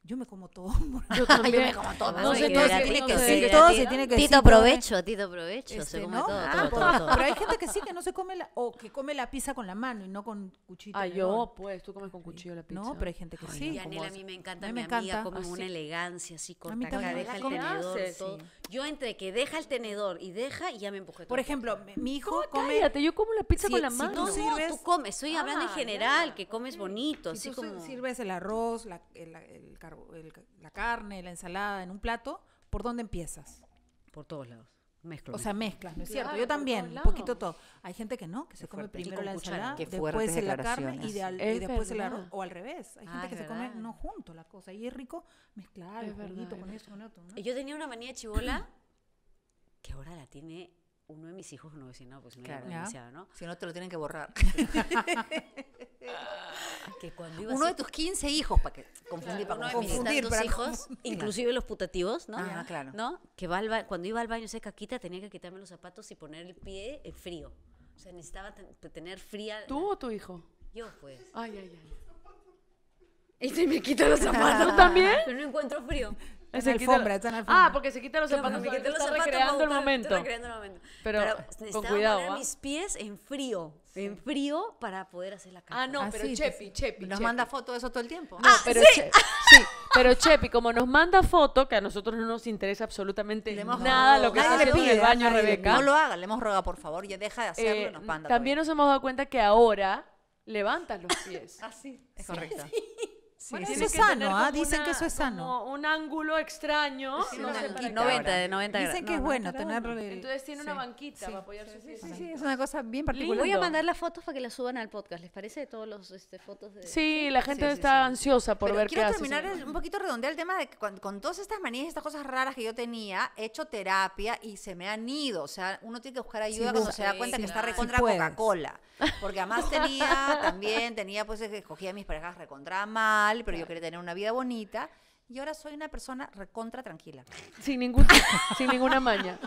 Yo me como todo Yo también. me como todas. No sé, todo se- tiene no que qué- todo se tiene que Tito decir, todo, provecho, Tito provecho, Este, se come ¿no? todo, Ah, todo, todo. todo, todo. pero hay gente que sí que no se come la o que come la pizza con la mano y no con cuchillo Ah, yo, pues, tú comes con cuchillo la pizza. no pero hay gente que Ay, sí Yanela, como- a mí me encanta, a mí mi me amiga encanta, come así. una elegancia así corta mí acá, deja el ¿Cómo tenedor, haces? todo. Sí. Yo entre que deja el tenedor y deja y ya me empujé todo. por ejemplo mi- hijo come Cállate, yo como la pizza con la si mano. no, tú sirves- tú comes, estoy hablando en Ah, general, que comes bonito, Si así tú como... sirves el arroz, la, el- carbo- el- la carne, la ensalada en un plato, ¿por dónde empiezas? Por todos lados, mezclo. O sea, mezclas, ¿no es cierto? Yo también, un poquito todo. Hay gente que no, que se come primero la cuchara. ensalada, después la carne y, declaraciones. de al- Es y después el arroz, verdad. o al revés. Hay Ah, gente es que se come verdad. no junto la cosa. Y es rico mezclar Es el verdad, juguito es con verdad. esto, con otro, ¿no? Yo tenía una manía chivola que ahora la tiene uno de mis hijos, no decir, no, pues no Claro. demasiado, ¿no? Si no, te lo tienen que borrar. Que cuando iba Uno a de tus 15 hijos, para que confundir, para uno de mis confundir. confundir, tantos hijos, inclusive los putativos, ¿no? Ah, claro. ¿No? Que va al ba- cuando iba al baño hacer caquita tenía que quitarme los zapatos y poner el pie en frío. O sea, necesitaba ten- tener fría. ¿Tú o tu hijo? Yo, pues. Ay, ay, ay. Y se me quita los zapatos. ¿Tú también? Pero no encuentro frío. En Se la quita- alfombra, está en la alfombra. Ah, porque se quita los zapatos. los estás zapatos recreando para el momento. Estoy recreando el momento. Pero con necesitaba cuidado, poner ¿ah? mis pies en frío. En frío para poder hacer la caca. Ah, no, pero Así, Chepi, Chepi. Nos Chepi. manda fotos de eso todo el tiempo. No, pero Che- sí, pero Chepi, como nos manda foto, que a nosotros no nos interesa absolutamente Le hemos nada rogado. lo que Nadie está le en el baño Rebeca. pide. No lo haga, le hemos rogado, por favor, ya deja de hacerlo, eh, nos manda. también nos hemos dado cuenta que ahora levantas los pies. Ah, sí, es correcto. Sí, Bueno, eso es sano, ¿ah? Dicen una- que eso es sano. Como un ángulo extraño. Sí, no una sé para banquita qué. 90, ahora. de 90 Dicen que es No, bueno 90 grados tener Entonces tiene una banquita sí, para apoyar sus pies. Sí, sí, es una cosa bien particular. Voy a mandar las fotos para que las suban al podcast, ¿les parece? Todos los este, fotos de... Sí, la gente está sí. ansiosa por Pero ver qué quiero haces. terminar el- un poquito redondear el tema de que con, con todas estas manías y estas cosas raras que yo tenía, he hecho terapia y se me han ido. O sea, uno tiene que buscar ayuda cuando se da cuenta Sí, que está recontra. Coca-Cola. Porque además tenía, también tenía, pues, escogía mis parejas recontra mal, pero yo quería tener una vida bonita. Y ahora soy una persona recontra tranquila. Sin, ningún, sin ninguna maña.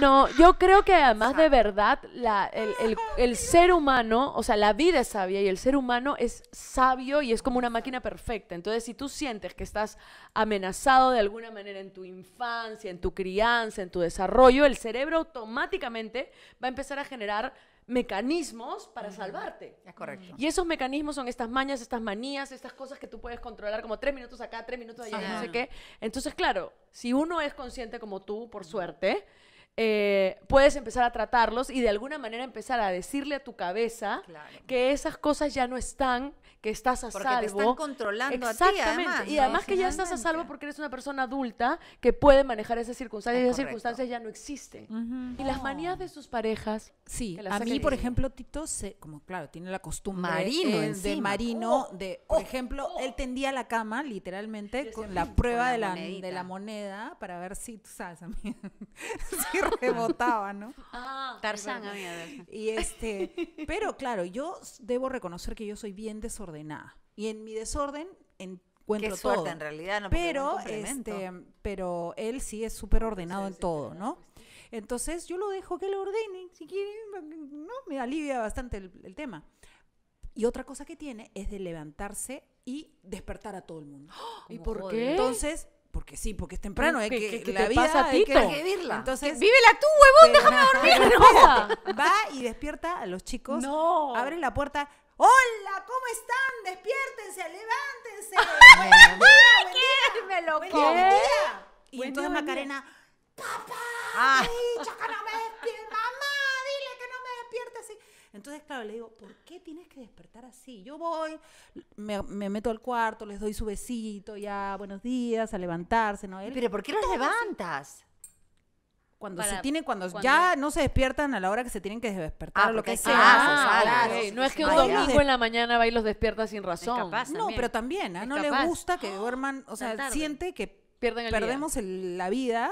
No, yo creo que además de verdad la- el, el- el ser humano, o sea, la vida es sabia y el ser humano es sabio y es como una máquina perfecta. Entonces, si tú sientes que estás amenazado de alguna manera en tu infancia, en tu crianza, en tu desarrollo, el cerebro automáticamente va a empezar a generar mecanismos para salvarte. Es correcto. Y esos mecanismos son estas mañas, estas manías, estas cosas que tú puedes controlar como tres minutos acá, tres minutos allá, no sé qué. Entonces, claro, si uno es consciente como tú, por suerte, eh, puedes empezar a tratarlos y de alguna manera empezar a decirle a tu cabeza Claro. que esas cosas ya no están, que estás a Porque salvo. te están controlando a ti, Exactamente. además, y ¿no? además que ya estás a salvo porque eres una persona adulta que puede manejar esas circunstancias y Es esas correcto. circunstancias ya no existen. Y las manías de sus parejas. Sí, a mí, por ejemplo, Tito, se, como claro, tiene la costumbre Marino eh, de marino, de, por ejemplo, él tendía la cama literalmente con la prueba la de, la, de la moneda para ver si, tú sabes, a mí, si rebotaba, ¿no? Ah, Tarzán, amiga. Y este, pero claro, yo debo reconocer que yo soy bien desordenada. Y en mi desorden encuentro Qué suerte todo. en realidad, ¿no? Pero este, pero él sí es súper ordenado en todo, ¿no? Entonces yo lo dejo que lo ordene, si quiere, ¿no? Me alivia bastante el, el tema. Y otra cosa que tiene es de levantarse y despertar a todo el mundo. ¿Y Como por jode. qué? Entonces, porque sí, porque es temprano, hay ¿Qué- que, qué- qué la te vida pasa, hay que-? Hay que vivirla. Entonces, ¡Vívela tú, huevón! pero- pero espérate, va y despierta a los chicos, No. abre la puerta. Hola, ¿cómo están? Despiértense, levántense. ¿Qué? Me lo Buen día. Y Buen entonces día, buen día. Macarena, Ah, dicho que no me despierte, mamá, dile que no me despierte así. Entonces, claro, le digo, ¿por qué tienes que despertar así? Yo voy, me, me meto al cuarto, les doy su besito, ya, buenos días, a levantarse, ¿no? Él, pero ¿por qué los levantas? Cuando se tiene, cuando, cuando- ya no se despiertan a la hora que se tienen que despertar, Ah, o lo porque que sea. Ah, claro. No es que un domingo en la mañana va y los despierta sin razón. capaz. No, pero también. Es no le gusta que duerman, o sea, siente que Pierden el día. perdemos el- la vida.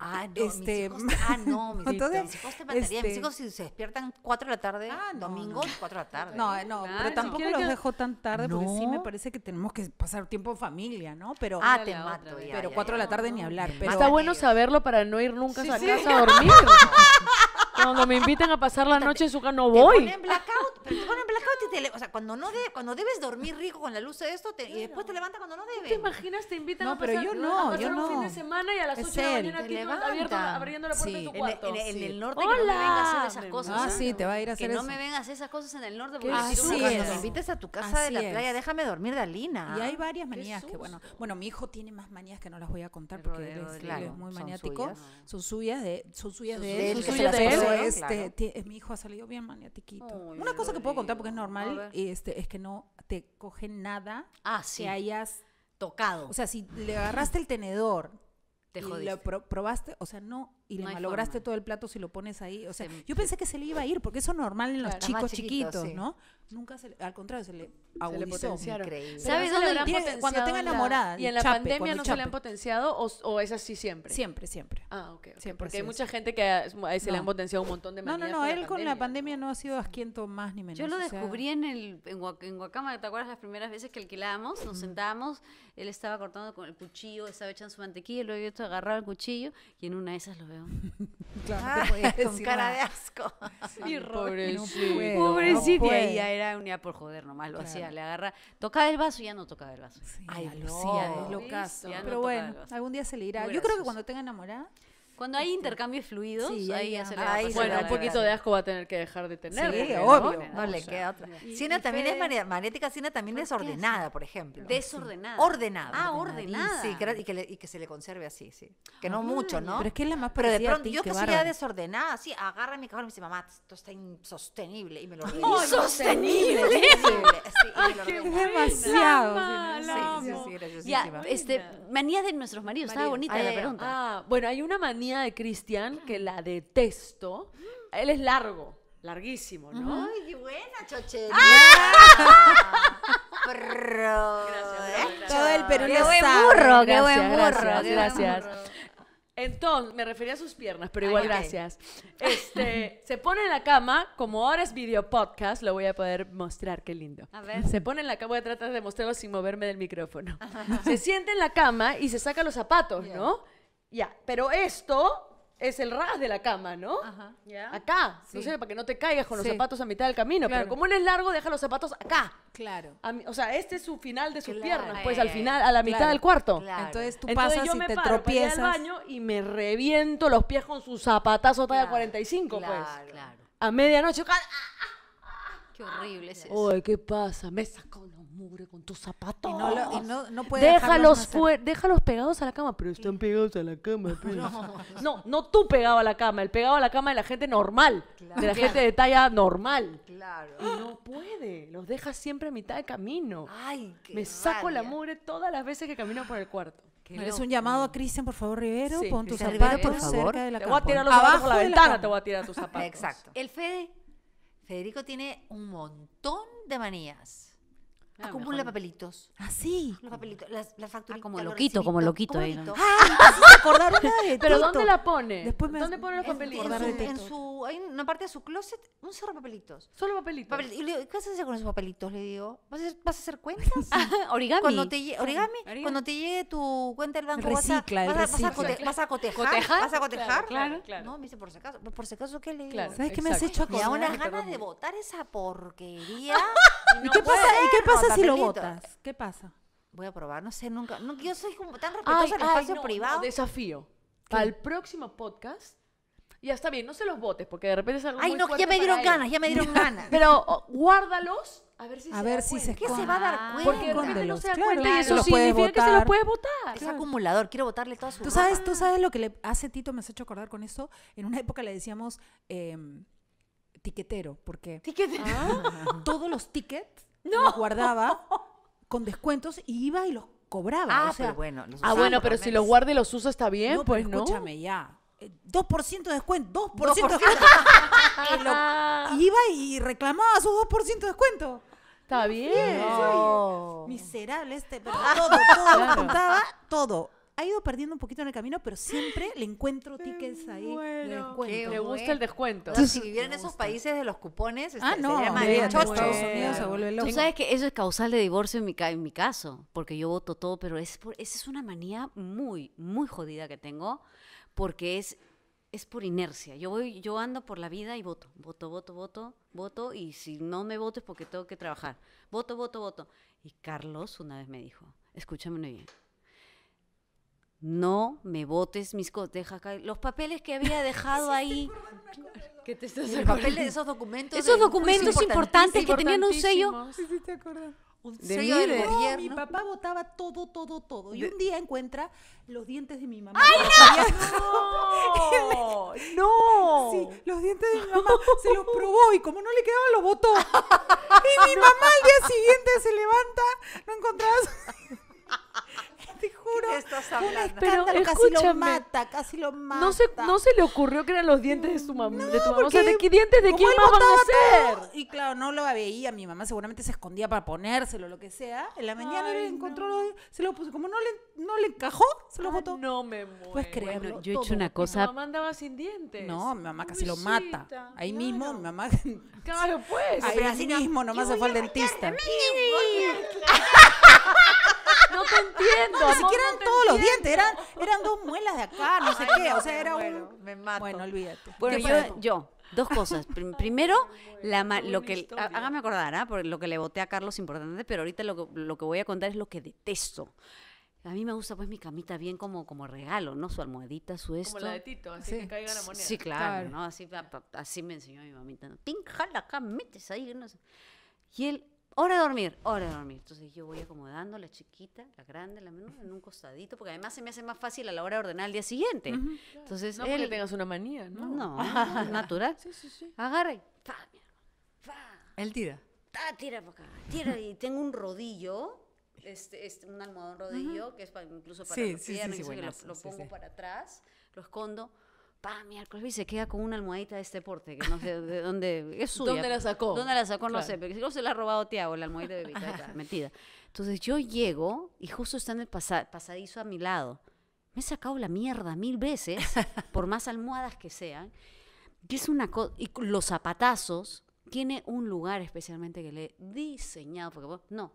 Ah, no, Este, mis hijos, ah, no, mis, entonces, mis hijos te matarían. Mis este- hijos si se despiertan 4 de la tarde, Ah, no, domingos, no. 4 de la tarde. No, no, Claro. pero tampoco los que- dejo tan tarde porque sí me No. parece que tenemos que pasar tiempo en familia, ¿no? Pero, ah, te mato otra, ya, pero ya, cuatro de ya. la tarde ni hablar. Pero, Está bueno saberlo para no ir nunca Sí, a sí. casa a dormir. Cuando me inviten a pasar la noche en su casa, no Te voy. ponen blackout, pero te ponen blackout y te le- o sea, cuando no de, cuando debes dormir rico con la luz de esto te- y después te levantas cuando no ¿Te debes. imaginas? Te invitan No, a pero pasar, yo a no, pasar yo un fin de semana y a las Es 8 de la mañana Te aquí abierto, abriendo la puerta Sí. de tu En el, cuarto. en el- en el Sí. norte que no me vengas a hacer esas cosas. Ah, sí, te va a ir a hacer Que no me vengas a hacer esas cosas en el norte ¿Qué porque Cuando me invites a tu casa de la es. playa, déjame dormir de Alina. Y hay varias manías que, bueno, bueno, mi hijo tiene más manías que no las voy a contar porque él es, él muy son maniático. suyas. Son suyas de, son suyas Son de suyas él. de pasó, Claro, este, mi hijo ha salido bien maniatiquito. Uy, Una cosa que puedo contar porque es A normal este, es que no te coge nada Ah, sí. que hayas Tocado. O sea, si le agarraste el tenedor Te y lo pro- probaste, o sea, no, y le No malograste forma. todo el plato si lo pones ahí. O sea, Se- yo pensé que se le iba a ir, porque eso es normal en los Claro, chicos chiquitos, chiquitos, sí. ¿no? Nunca se le, al contrario, se le Se le agudizó. Increíble. ¿Sabes no dónde le tiene- cuando tenga en la- enamorada, ¿Y en la chape, pandemia no se le han potenciado o, o es así siempre? Siempre, siempre. Ah, ok. ok. Siempre Porque ha hay mucha gente que a- ahí se le No. han potenciado un montón de No, manías no, no, él con la pandemia no ha sido asquiento más ni menos. Yo lo o sea, descubrí en el en Guacama, ¿te acuerdas las primeras veces que alquilábamos? Nos sentábamos, él estaba cortando con el cuchillo, estaba echando su mantequilla, luego yo agarraba el cuchillo y en una de esas lo veo. claro, no Ah, con cara nada. de asco. Sí, No pobrecito. puedo, Pobrecito, no y ya era un día por joder nomás, lo Claro. hacía, le agarra, tocaba el vaso y ya no tocaba el vaso. Sí, Ay, no. Lucía, es. Ya no Pero toca bueno, algún día se le irá. Muy Yo creo que cuando tenga enamorada, Cuando hay intercambios fluidos, Sí, ahí ya ya. se le va a Ahí pasar se Bueno, un poquito de asco va a tener que dejar de tener. Sí, obvio. No le queda otra. y- Sina y también es Fede- magnética, Sina también ¿Por es así? ordenada, por ejemplo. Desordenada. Ordenada. Ah, ordenada. Sí, que y, que le- y que se le conserve así, sí. Que no mucho, ¿no? pero es que es la más Pero de pronto, ti, yo que soy ya desordenada, sí, agarra mi cajón y me dice, mamá, esto está insostenible. Y me lo ordena. Insostenible. Insostenible, sí, y me lo demasiado. Sí, Sí, sí, graciosísima. este, manías de nuestros maridos, estaba bonita Ah, la ya. pregunta. Ah, bueno, hay una manía de Cristian que la detesto. Él es largo, larguísimo, ¿no? Ay, qué buena, chochería. ¡Ah! Perro. Todo el Perú Qué lo buen sabe. burro, qué Gracias, buen burro. gracias, qué buen gracias. burro. Entonces, me refería a sus piernas, pero igual gracias. Este, se pone en la cama, como ahora es video podcast, lo voy a poder mostrar, qué lindo. A ver. Se pone en la cama, voy a tratar de mostrarlo sin moverme del micrófono. Se siente en la cama y se saca los zapatos, ¿no? Ya, pero esto es el ras de la cama, ¿no? ¿Ya? Acá, no sé, para que no te caigas con los Sí. zapatos a mitad del camino, Claro. pero como él es largo, deja los zapatos acá. Claro. A mi- o sea, este es su final de sus Claro. piernas, pues Ay, al final, a la mitad Claro. del cuarto. Claro. Entonces tú Entonces pasas yo y me te paro para ir al tropiezas. baño y me reviento los pies con sus zapatazos talla 45, Claro. pues. Claro. a medianoche. ¡ah! Qué horrible es eso. Oye, ¿qué pasa? Me sacó los mugre con tus zapatos. Y no, lo- y no, no puede dejarlos Déjalos, nacer. fue- déjalos pegados a la cama, pero están pegados a la cama. pues. No, no tú pegado a la cama, el pegado a la cama de la gente normal, de la gente de talla normal. Claro. Y no puede, los deja siempre a mitad de camino. Ay, qué Me saco la rabia. mugre todas las veces que camino por el cuarto. ¿No ¿Es un llamado a Cristian, por favor, Rivero? Sí, Pon tus zapatos por favor. cerca de la Te cama. voy a tirar los Abajo zapatos por la de ventana, cama. te voy a tirar tus zapatos. Exacto. El Fede. Federico tiene un montón de manías. Ah, Acumula mejor. papelitos. Ah, sí. Los papelitos, las, las facturitas. Ah, como loquito, como loquito ahí, ¿no? Ah, me hiciste acordar una de Pero Tito. ¿dónde la pone? Después me- ¿Dónde pone los En, papelitos? en su, en Tito. su- hay una parte de su closet, un cerro de papelitos. Solo papelitos. Papel- y le digo, ¿qué vas a hacer con esos papelitos? Le digo, ¿vas a hacer, vas a hacer cuentas? Origami. Cuando te origami, Origami. cuando te llegue tu cuenta del banco, Recicla, vas, a, vas, a, vas, a recicla. cote- vas a cotejar. ¿Cotejar? ¿Vas a cotejar? Claro, claro. No, me dice, por si acaso, por si acaso, ¿qué le digo? Claro. ¿Sabes qué me has hecho Me da unas ganas de botar esa porquería. ¿Y qué pasa, ¿y qué pasa si lo botas? ¿Qué pasa? Voy a probar, no sé, nunca. no, yo soy como tan Ay, respetuosa del ay, espacio no, privado. no, desafío. El próximo podcast, ya está bien, no se los botes, porque de repente es algo Ay, muy no, ya me dieron él. ganas, ya me dieron ganas. Pero oh, guárdalos, a ver si A se ver da si se cuenta. ¿Qué se va a dar Ah, cuenta? Porque de repente no se da claro. cuenta y eso significa que se los botar. puedes botar. Es acumulador, quiero botarle toda su ¿Tú ropa. sabes, ¿Tú sabes lo que le hace Tito? Me has hecho acordar con eso. En una época le decíamos em, tiquetero, porque Ah, todos los tickets los guardaba con descuentos y iba y los cobraba. Ah, o sea, pero bueno. los Ah, bueno, pero si los guarda y los usa está bien, no, pues no. escúchame ya. Eh, 2% de descuento, 2%, 2%. de descuento. Y lo- iba y reclamaba su 2% de descuento. Está bien. No. Miserable este, pero todo, todo, contaba todo. Ha ido perdiendo un poquito en el camino, pero siempre le encuentro tickets ahí Bueno, Le gusta el descuento. Ahora, si viviera en esos países de los cupones, este, Ah, no, sería más olvídate, chocho. Estados. Unidos se vuelve loco. Tú sabes que eso es causal de divorcio en mi, en mi caso, porque yo voto todo, pero es por, esa es una manía muy, muy jodida que tengo, porque es, es por inercia. Yo voy, yo ando por la vida y voto, voto, voto, voto, voto, y si no me voto es porque tengo que trabajar. Voto, voto, voto. Y Carlos una vez me dijo, escúchame muy bien. No me votes mis cosas, los papeles que había dejado ahí. ¿Qué te estás El papel de esos documentos. Esos de un documentos juicio importantes que tenían un sello. Importantísimos. Un de sello de- No, gobierno. mi papá botaba todo, todo, todo. Y De- un día encuentra los dientes de mi mamá. ¡No! ¡No! Sí, los dientes de mi mamá se los probó y como no le quedaban, los botó. Y mi mamá al día siguiente se levanta, no encontraba Te juro. ¿Qué estás hablando? Pero casi lo mata, casi lo mata. No se, no se le ocurrió que eran los dientes de su mamá. de tu mamá. O sea, porque ¿de qué dientes de quién más van a todo, ser? Y claro, no lo veía. Mi mamá seguramente se escondía para ponérselo, lo que sea. En la mañana él encontró, los- se lo puso. Como no le, no le encajó, se lo botó. No me muero. Puedes creerlo. Bueno, yo he todo. hecho una Mi cosa mamá andaba sin dientes. No, mi mamá casi lo mata. Ahí claro. mismo, mi mamá. Claro, pues. Ahí no- mismo nomás se fue al dentista. No te entiendo. Ni siquiera eran todos los dientes, eran, eran dos muelas de acá, no sé Ay, qué. no, O sea, era muero, un. me mato. Bueno, olvídate. Bueno, yo, yo, dos cosas. Prim- Primero, la ma- lo que, historia. há- hágame acordar, ¿ah? Por lo que le voté a Carlos importante, pero ahorita lo que, lo que voy a contar es lo que detesto. A mí me gusta pues mi camita bien como, como regalo, ¿no? Su almohadita, su esto. Como la de Tito, así Sí. que caiga la moneda. Sí, claro, Claro. ¿no? Así, me enseñó mi mamita. ¿no? Tin, jala acá, metes ahí. No sé. Y él, hora de dormir, hora de dormir. Entonces yo voy acomodando la chiquita, la grande, la menor, en un costadito, porque además se me hace más fácil a la hora de ordenar al día siguiente. Entonces No porque él, tengas una manía, ¿no? no, es natural. Sí, sí, sí. Agarra y, hermano, pa, Él tira. ta, tira para acá, tira y tengo un rodillo, este, este, un almohadón rodillo, que es pa- incluso para Sí, las sí, sí, sí, que lo- lo, sí, pongo sí. para atrás, lo escondo, pa, miércoles, y se queda con una almohadita de este porte, que no sé de dónde, es suya. ¿Dónde la sacó? ¿Dónde la sacó? No Claro. sé, pero si no se la ha robado Tiago, la almohadita de bebita, metida. Entonces yo llego y justo está en el pasa- pasadizo a mi lado. Me he sacado la mierda mil veces, por más almohadas que sean. Y es una cosa. Y los zapatazos tiene un lugar especialmente que le he diseñado. Porque vos- no.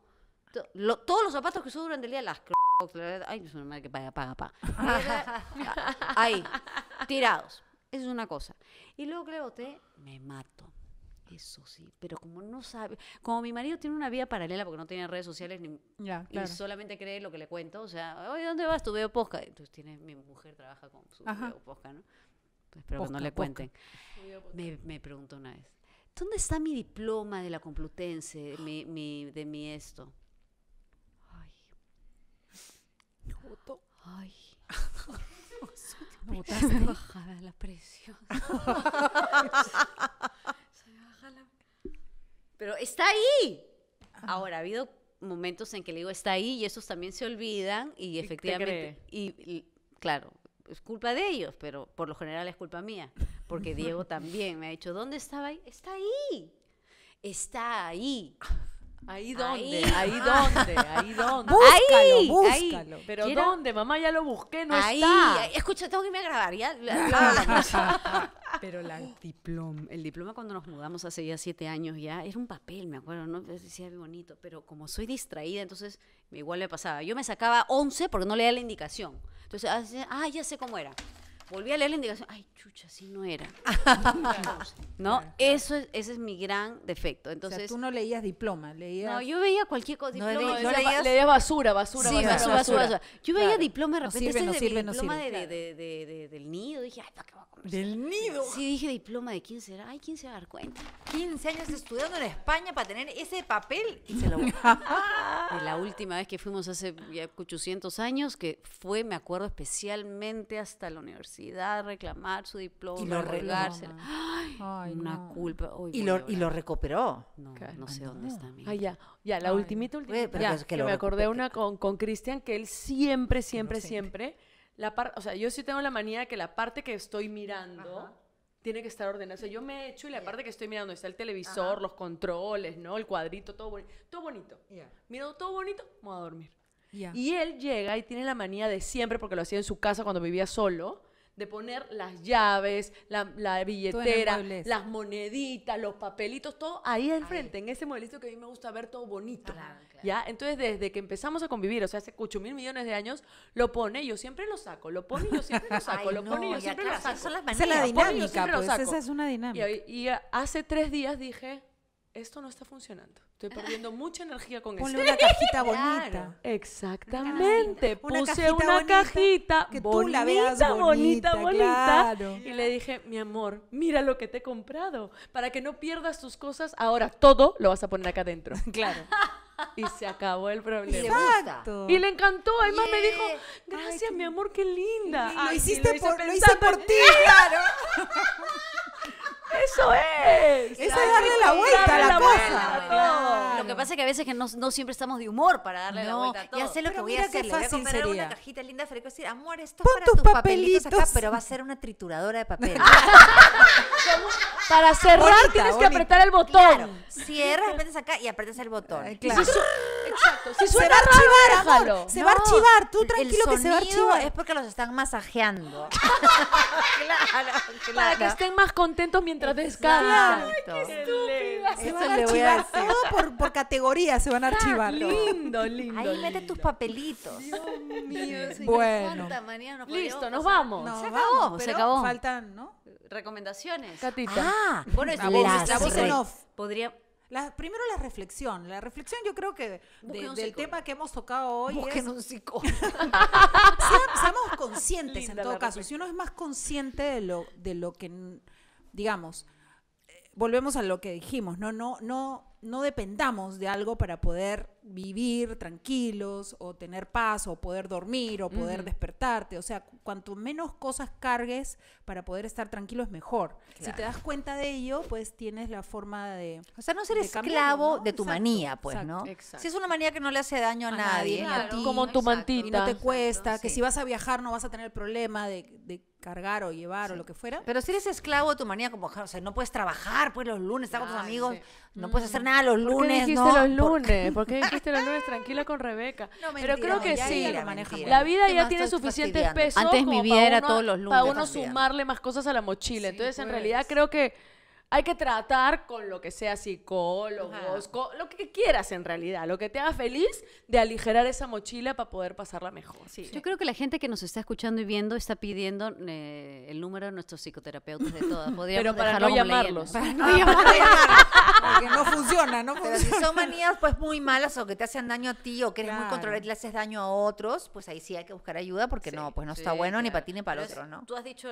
To- lo- todos los zapatos que uso durante el día, las ay, es una madre que paga, paga, paga. Ahí, tirados. Eso es una cosa. Y luego le boté, me mato. Eso sí, pero como no sabe, como mi marido tiene una vida paralela porque no tiene redes sociales ni, Ya, y claro. solamente cree lo que le cuento. O sea, oye, ¿dónde vas? Tu veo posca. Entonces tiene, mi mujer trabaja con su Ajá. veo posca, ¿no? espero que no Posca, le posca. cuenten. Me, me preguntó una vez, ¿dónde está mi diploma de la Complutense, mi, mi- de mi esto? Ay, ay, ¿No se votaste? me baja la presión. Se me baja la- Pero está ahí. Ahora, ha habido momentos en que le digo está ahí y esos también se olvidan y te efectivamente, y, y, claro, es culpa de ellos, pero por lo general es culpa mía, porque Diego también me ha dicho, ¿dónde estaba ahí? Está ahí. Está ahí. ¿Ahí dónde? Ahí. ¿Ahí dónde? ¿Ahí dónde? Búscalo, Ahí, búscalo. Pero Quiero- ¿dónde? Mamá, ya lo busqué, no ahí, está. ahí. Escucha, tengo que irme a grabar, ¿ya? Pero la diploma, el diploma cuando nos mudamos hace ya siete años ya, era un papel, me acuerdo, ¿no? Decía bien bonito, pero como soy distraída, entonces me- igual me pasaba. Yo me sacaba 11 porque no leía la indicación. Entonces, ah, ah, ya sé cómo era. Volví a leer la indicación, ay, chucha, así no era. ¿No? Eso es, ese es mi gran defecto. o sea, Entonces, tú no leías diploma, leías... no, yo veía cualquier cosa, No diploma, No, leías, leías- basura, basura, Sí, basura, basura, basura, basura. Yo veía Claro. diploma de No repente, sirve, no es de sirve, mi no diploma sirve. de, de- de- de- del nido. Dije, ay, ¿para qué voy a comer? Del nido. Sí, dije diploma de quién será. Ay, ¿quién se va a dar cuenta? 15 años estudiando en España para tener ese papel y se lo Y la última vez que fuimos hace ya 800 años, que fue, me acuerdo especialmente hasta la universidad a reclamar su diploma, Y lo re- colgársela. Ay, Una no. culpa. Y lo, y lo recuperó. No, no sé dónde está. Ah, ya, ya, la Ay. ultimita, ultimita. Oye, pero Ya, que es que que lo me acordé una con con Cristian que él siempre, siempre, siempre, la parte, o sea, yo sí tengo la manía de que la parte que estoy mirando tiene que estar ordenada. O sea, yo me echo y la parte que estoy mirando está el televisor, los controles, ¿no? El cuadrito, todo bonito. Todo bonito. Miro todo bonito, me voy a dormir. Ya. Y él llega y tiene la manía de siempre, porque lo hacía en su casa cuando vivía solo, de poner las llaves, la, la billetera, las moneditas, los papelitos, todo ahí al frente, en ese modelito que a mí me gusta ver todo bonito. ¿Ya? Entonces, desde que empezamos a convivir, o sea, hace 8 mil millones de años, lo pone, yo siempre lo saco, lo pone, yo siempre lo saco, Ay, lo no, pone, yo ya, siempre claro, lo saco. son las Esa es la. Pone, dinámica, pues. saco. Esa es una dinámica. Y, y hace tres días dije, esto no está funcionando. Estoy perdiendo mucha energía con Ponle esto. una cajita Claro. bonita. Exactamente. Una Puse cajita una bonita, cajita que tú bonita, la veas bonita, bonita, bonita. claro. Y le dije, mi amor, mira lo que te he comprado. Para que no pierdas tus cosas, ahora todo lo vas a poner acá adentro. Claro. Y se acabó el problema. Exacto. Y le encantó. Además me dijo, Yeah. gracias, mi amor, qué linda. Lo Ay, hiciste hice por, lo hice por ti, claro. Eso es. Eso es darle la vuelta a la la cosa. vuelta. Claro. Lo que pasa es que a veces que no, no siempre estamos de humor para darle la vuelta a todo. ya sé lo que voy a hacer. Le voy a comprar sería. una cajita linda, Federico. Decir, amor, esto Pon es para tus tus papelitos acá, pero va a ser una trituradora de papel. Para cerrar Bonita, tienes que apretar el botón. claro. Cierras, metes acá y apretas el botón. Ay, Y claro. si su- Exacto. Si Se suena va a raro, archivar, amor. Se va a archivar. Tú el- tranquilo que se va a El sonido archivar. es porque los están masajeando. claro, Para claro. que estén más contentos mientras descansan. Exacto. Qué lindo. Se Eso van a archivar todo por, por categoría, se van a archivar. Lindo, lindo. Ahí mete tus papelitos. Dios mío, señor, Bueno. cuánta manía nos Listo, nos vamos. No, Se vamos, acabó, se acabó. Faltan, ¿no? Recomendaciones. Catita. Ah, Bueno, La es- voz, la voz en off. Podría. La- primero la reflexión. La reflexión yo creo que de- del tema que hemos tocado hoy busquen es un psicólogo. sea- seamos conscientes en todo caso. Si uno es más consciente de lo, de lo que, digamos, eh, volvemos a lo que dijimos, ¿no? No, no, no dependamos de algo para poder vivir tranquilos o tener paz o poder dormir o poder despertarte. O sea, cu- cuanto menos cosas cargues para poder estar tranquilo es mejor. Si te das cuenta de ello, pues tienes la forma de... O sea, no ser de esclavo de tu Exacto, manía, pues, exacto, ¿no? exacto. Si es una manía que no le hace daño a, A nadie, ni a ti. Como tu Exacto. mantita. Y no te Exacto, cuesta, que sí. si vas a viajar no vas a tener problema de, de cargar o llevar o lo que fuera. Pero si eres esclavo de tu manía, como, o sea, no puedes trabajar pues los lunes, estar con tus amigos, sí. no puedes hacer nada los ¿Por qué lunes, dijiste ¿no? los lunes? ¿Por qué dijiste los lunes tranquila con Rebeca? No, Pero mentira, creo que ya sí. mentira. La vida ¿Qué ya tiene suficientes fastidiando? pesos. Antes mi vida para era uno- todos los lunes. Para uno sumarle más cosas a la mochila. Entonces, en pues. realidad, creo que hay que tratar con lo que sea psicólogos, lo que quieras en realidad, lo que te haga feliz de aligerar esa mochila para poder pasarla mejor. Yo creo que la gente que nos está escuchando y viendo está pidiendo eh, el número de nuestros psicoterapeutas de todas. Podríamos Pero para dejarlo no llamarlos. leyenda. No, ya- Porque no funciona, no Pero si son manías pues muy malas o que te hacen daño a ti o que eres muy controlador y le haces daño a otros, pues ahí sí hay que buscar ayuda porque no, pues no está bueno ni para ti ni para el otro, ¿no? Tú has dicho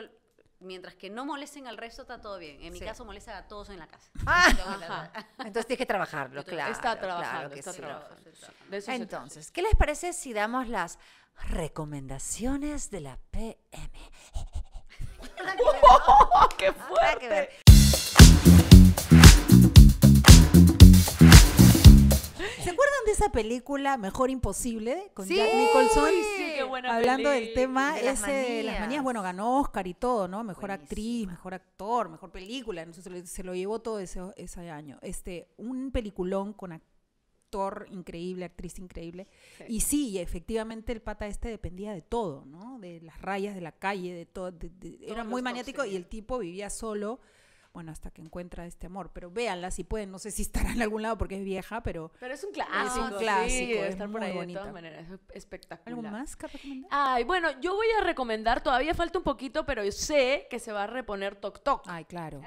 mientras que no molesten al resto, está todo bien. En mi Sí. caso, molestan a todos en la casa. Ah, Ajá. entonces tienes que trabajarlo, claro. está claro trabajando, que está sí. trabajando. Entonces, ¿qué les parece si damos las recomendaciones de la PM? ¡Qué Nada ¿Se acuerdan de esa película Mejor Imposible con Sí. Jack Nicholson? Sí, qué buena Hablando del tema De las ese de las manías. bueno, ganó Oscar y todo, ¿no? Mejor actriz, mejor actor, mejor película, no sé, se lo, se lo llevó todo ese, ese año. Este, un peliculón con actor increíble, actriz increíble. Sí. Y sí, efectivamente el pata este dependía de todo, ¿no? De las rayas de la calle, de todo. de- de- era muy maniático y el tipo vivía solo. Bueno, hasta que encuentra este amor. Pero véanla si pueden. No sé si estará en algún lado porque es vieja, pero Pero es un clásico. Es un sí, clásico, es estar por muy ahí de bonita. todas maneras. Es espectacular. ¿algo más que recomendar? Ay, bueno, yo voy a recomendar, todavía falta un poquito, pero yo sé que se va a reponer Tok Tok. Ay, claro.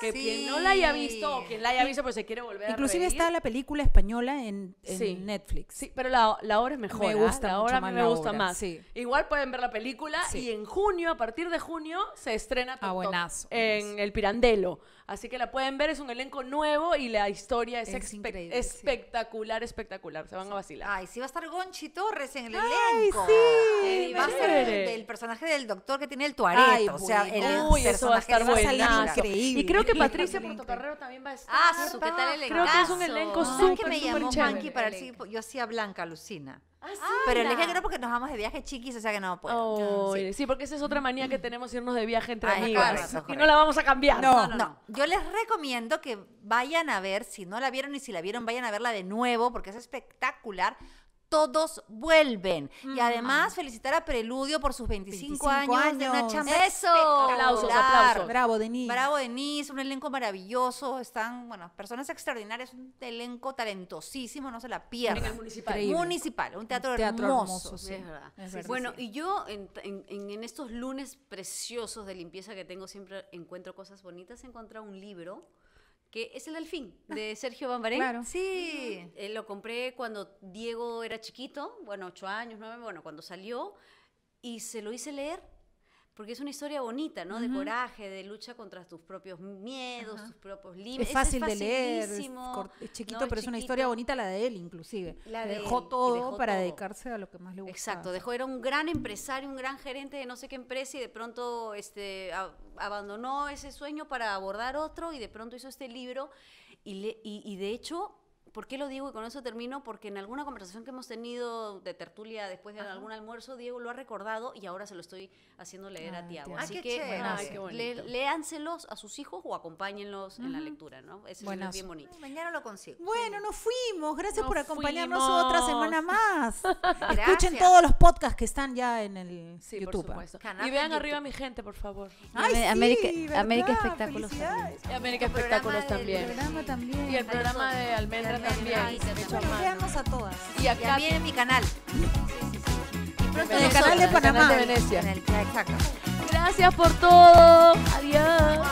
Que Sí. quien no la haya visto o quien la haya visto pues se quiere volver Inclusive a reír. está la película española en, en Sí. Netflix. Sí, pero la, la hora es mejor. Me ¿ah? gusta la mucho hora a más me gusta más. sí. Igual pueden ver la película y en junio, a partir de junio, se estrena Tok Ah, buenazo, en buenazo. el Pirandelo. Así que la pueden ver, es un elenco nuevo y la historia es, Es espe- increíble, sí. espectacular, espectacular. Se van a vacilar. Ay, sí va a estar Gonchi Torres en el Ay, elenco. sí. Va a ser el del personaje del doctor que tiene el tuareto. O sea, el. Uy, eso va a estar de- va a salir buenazo. increíble. Y creo que Patricia Portocarrero también va a estar. Ah, ¿qué tal el Creo que es un elenco súper, que me llamó. Manky para ver si yo hacía Blanca, alucina. Ah, sí. Pero le dije Anda. que no porque nos vamos de viaje chiquis, o sea que no puedo. Ay, Sí. sí. porque esa es otra manía que tenemos irnos de viaje entre Ay, amigas. correcto, y no la vamos a cambiar. No. No, no, yo les recomiendo que vayan a ver, si no la vieron y si la vieron, vayan a verla de nuevo porque es espectacular. Todos vuelven. Y además felicitar a Preludio por sus 25, 25 años, de una años. chamba ¡Eso! Aplausos, aplausos. Bravo, Denis. Bravo Denise, un elenco maravilloso, están, bueno, personas extraordinarias, un elenco talentosísimo, no se la En el pierdan. municipal. Increíble. Municipal, un teatro, Teatro hermoso. hermoso, sí. Es verdad. Es verdad. Bueno, y yo en, en- en- en estos lunes preciosos de limpieza que tengo siempre encuentro cosas bonitas. He encontrado un libro que es El Delfín, de Sergio Bambarén. Claro. Sí. Eh, lo compré cuando Diego era chiquito, bueno, ocho años, nueve, bueno, cuando salió, y se lo hice leer, porque es una historia bonita, ¿no? De coraje, de lucha contra tus propios miedos, tus propios límites. Es fácil de leer, es, es chiquito, ¿no? pero es una historia bonita la de él, inclusive. La de dejó él, todo dejó para todo. dedicarse a lo que más le gustaba. Exacto, dejó, era un gran empresario, un gran gerente de no sé qué empresa y de pronto este, a- abandonó ese sueño para abordar otro y de pronto hizo este libro y, le- y, y de hecho, ¿por qué lo digo y con eso termino? Porque en alguna conversación que hemos tenido de tertulia después de algún almuerzo, Diego lo ha recordado y ahora se lo estoy haciendo leer Ah, a Tiago. Tiago. Así que bueno, Ay, qué le- bonito. léanselos a sus hijos o acompáñenlos en la lectura, ¿no? Ese es bien bonito. Mañana lo consigo. Bueno, nos fuimos. Gracias Nos por acompañarnos fuimos. otra semana más. Escuchen todos los podcasts que están ya en el Sí, YouTube. por supuesto. Canal y vean YouTube. arriba a mi gente, por favor. Ay, sí, América- América. Espectáculos. Y América Espectáculos también. programa también. Y el programa de Almendra, también. ay, hecho a mano. todas. Y Y acá también en mi canal. en el canal de Panamá. de Venecia. Exacto. Gracias por todo. Adiós.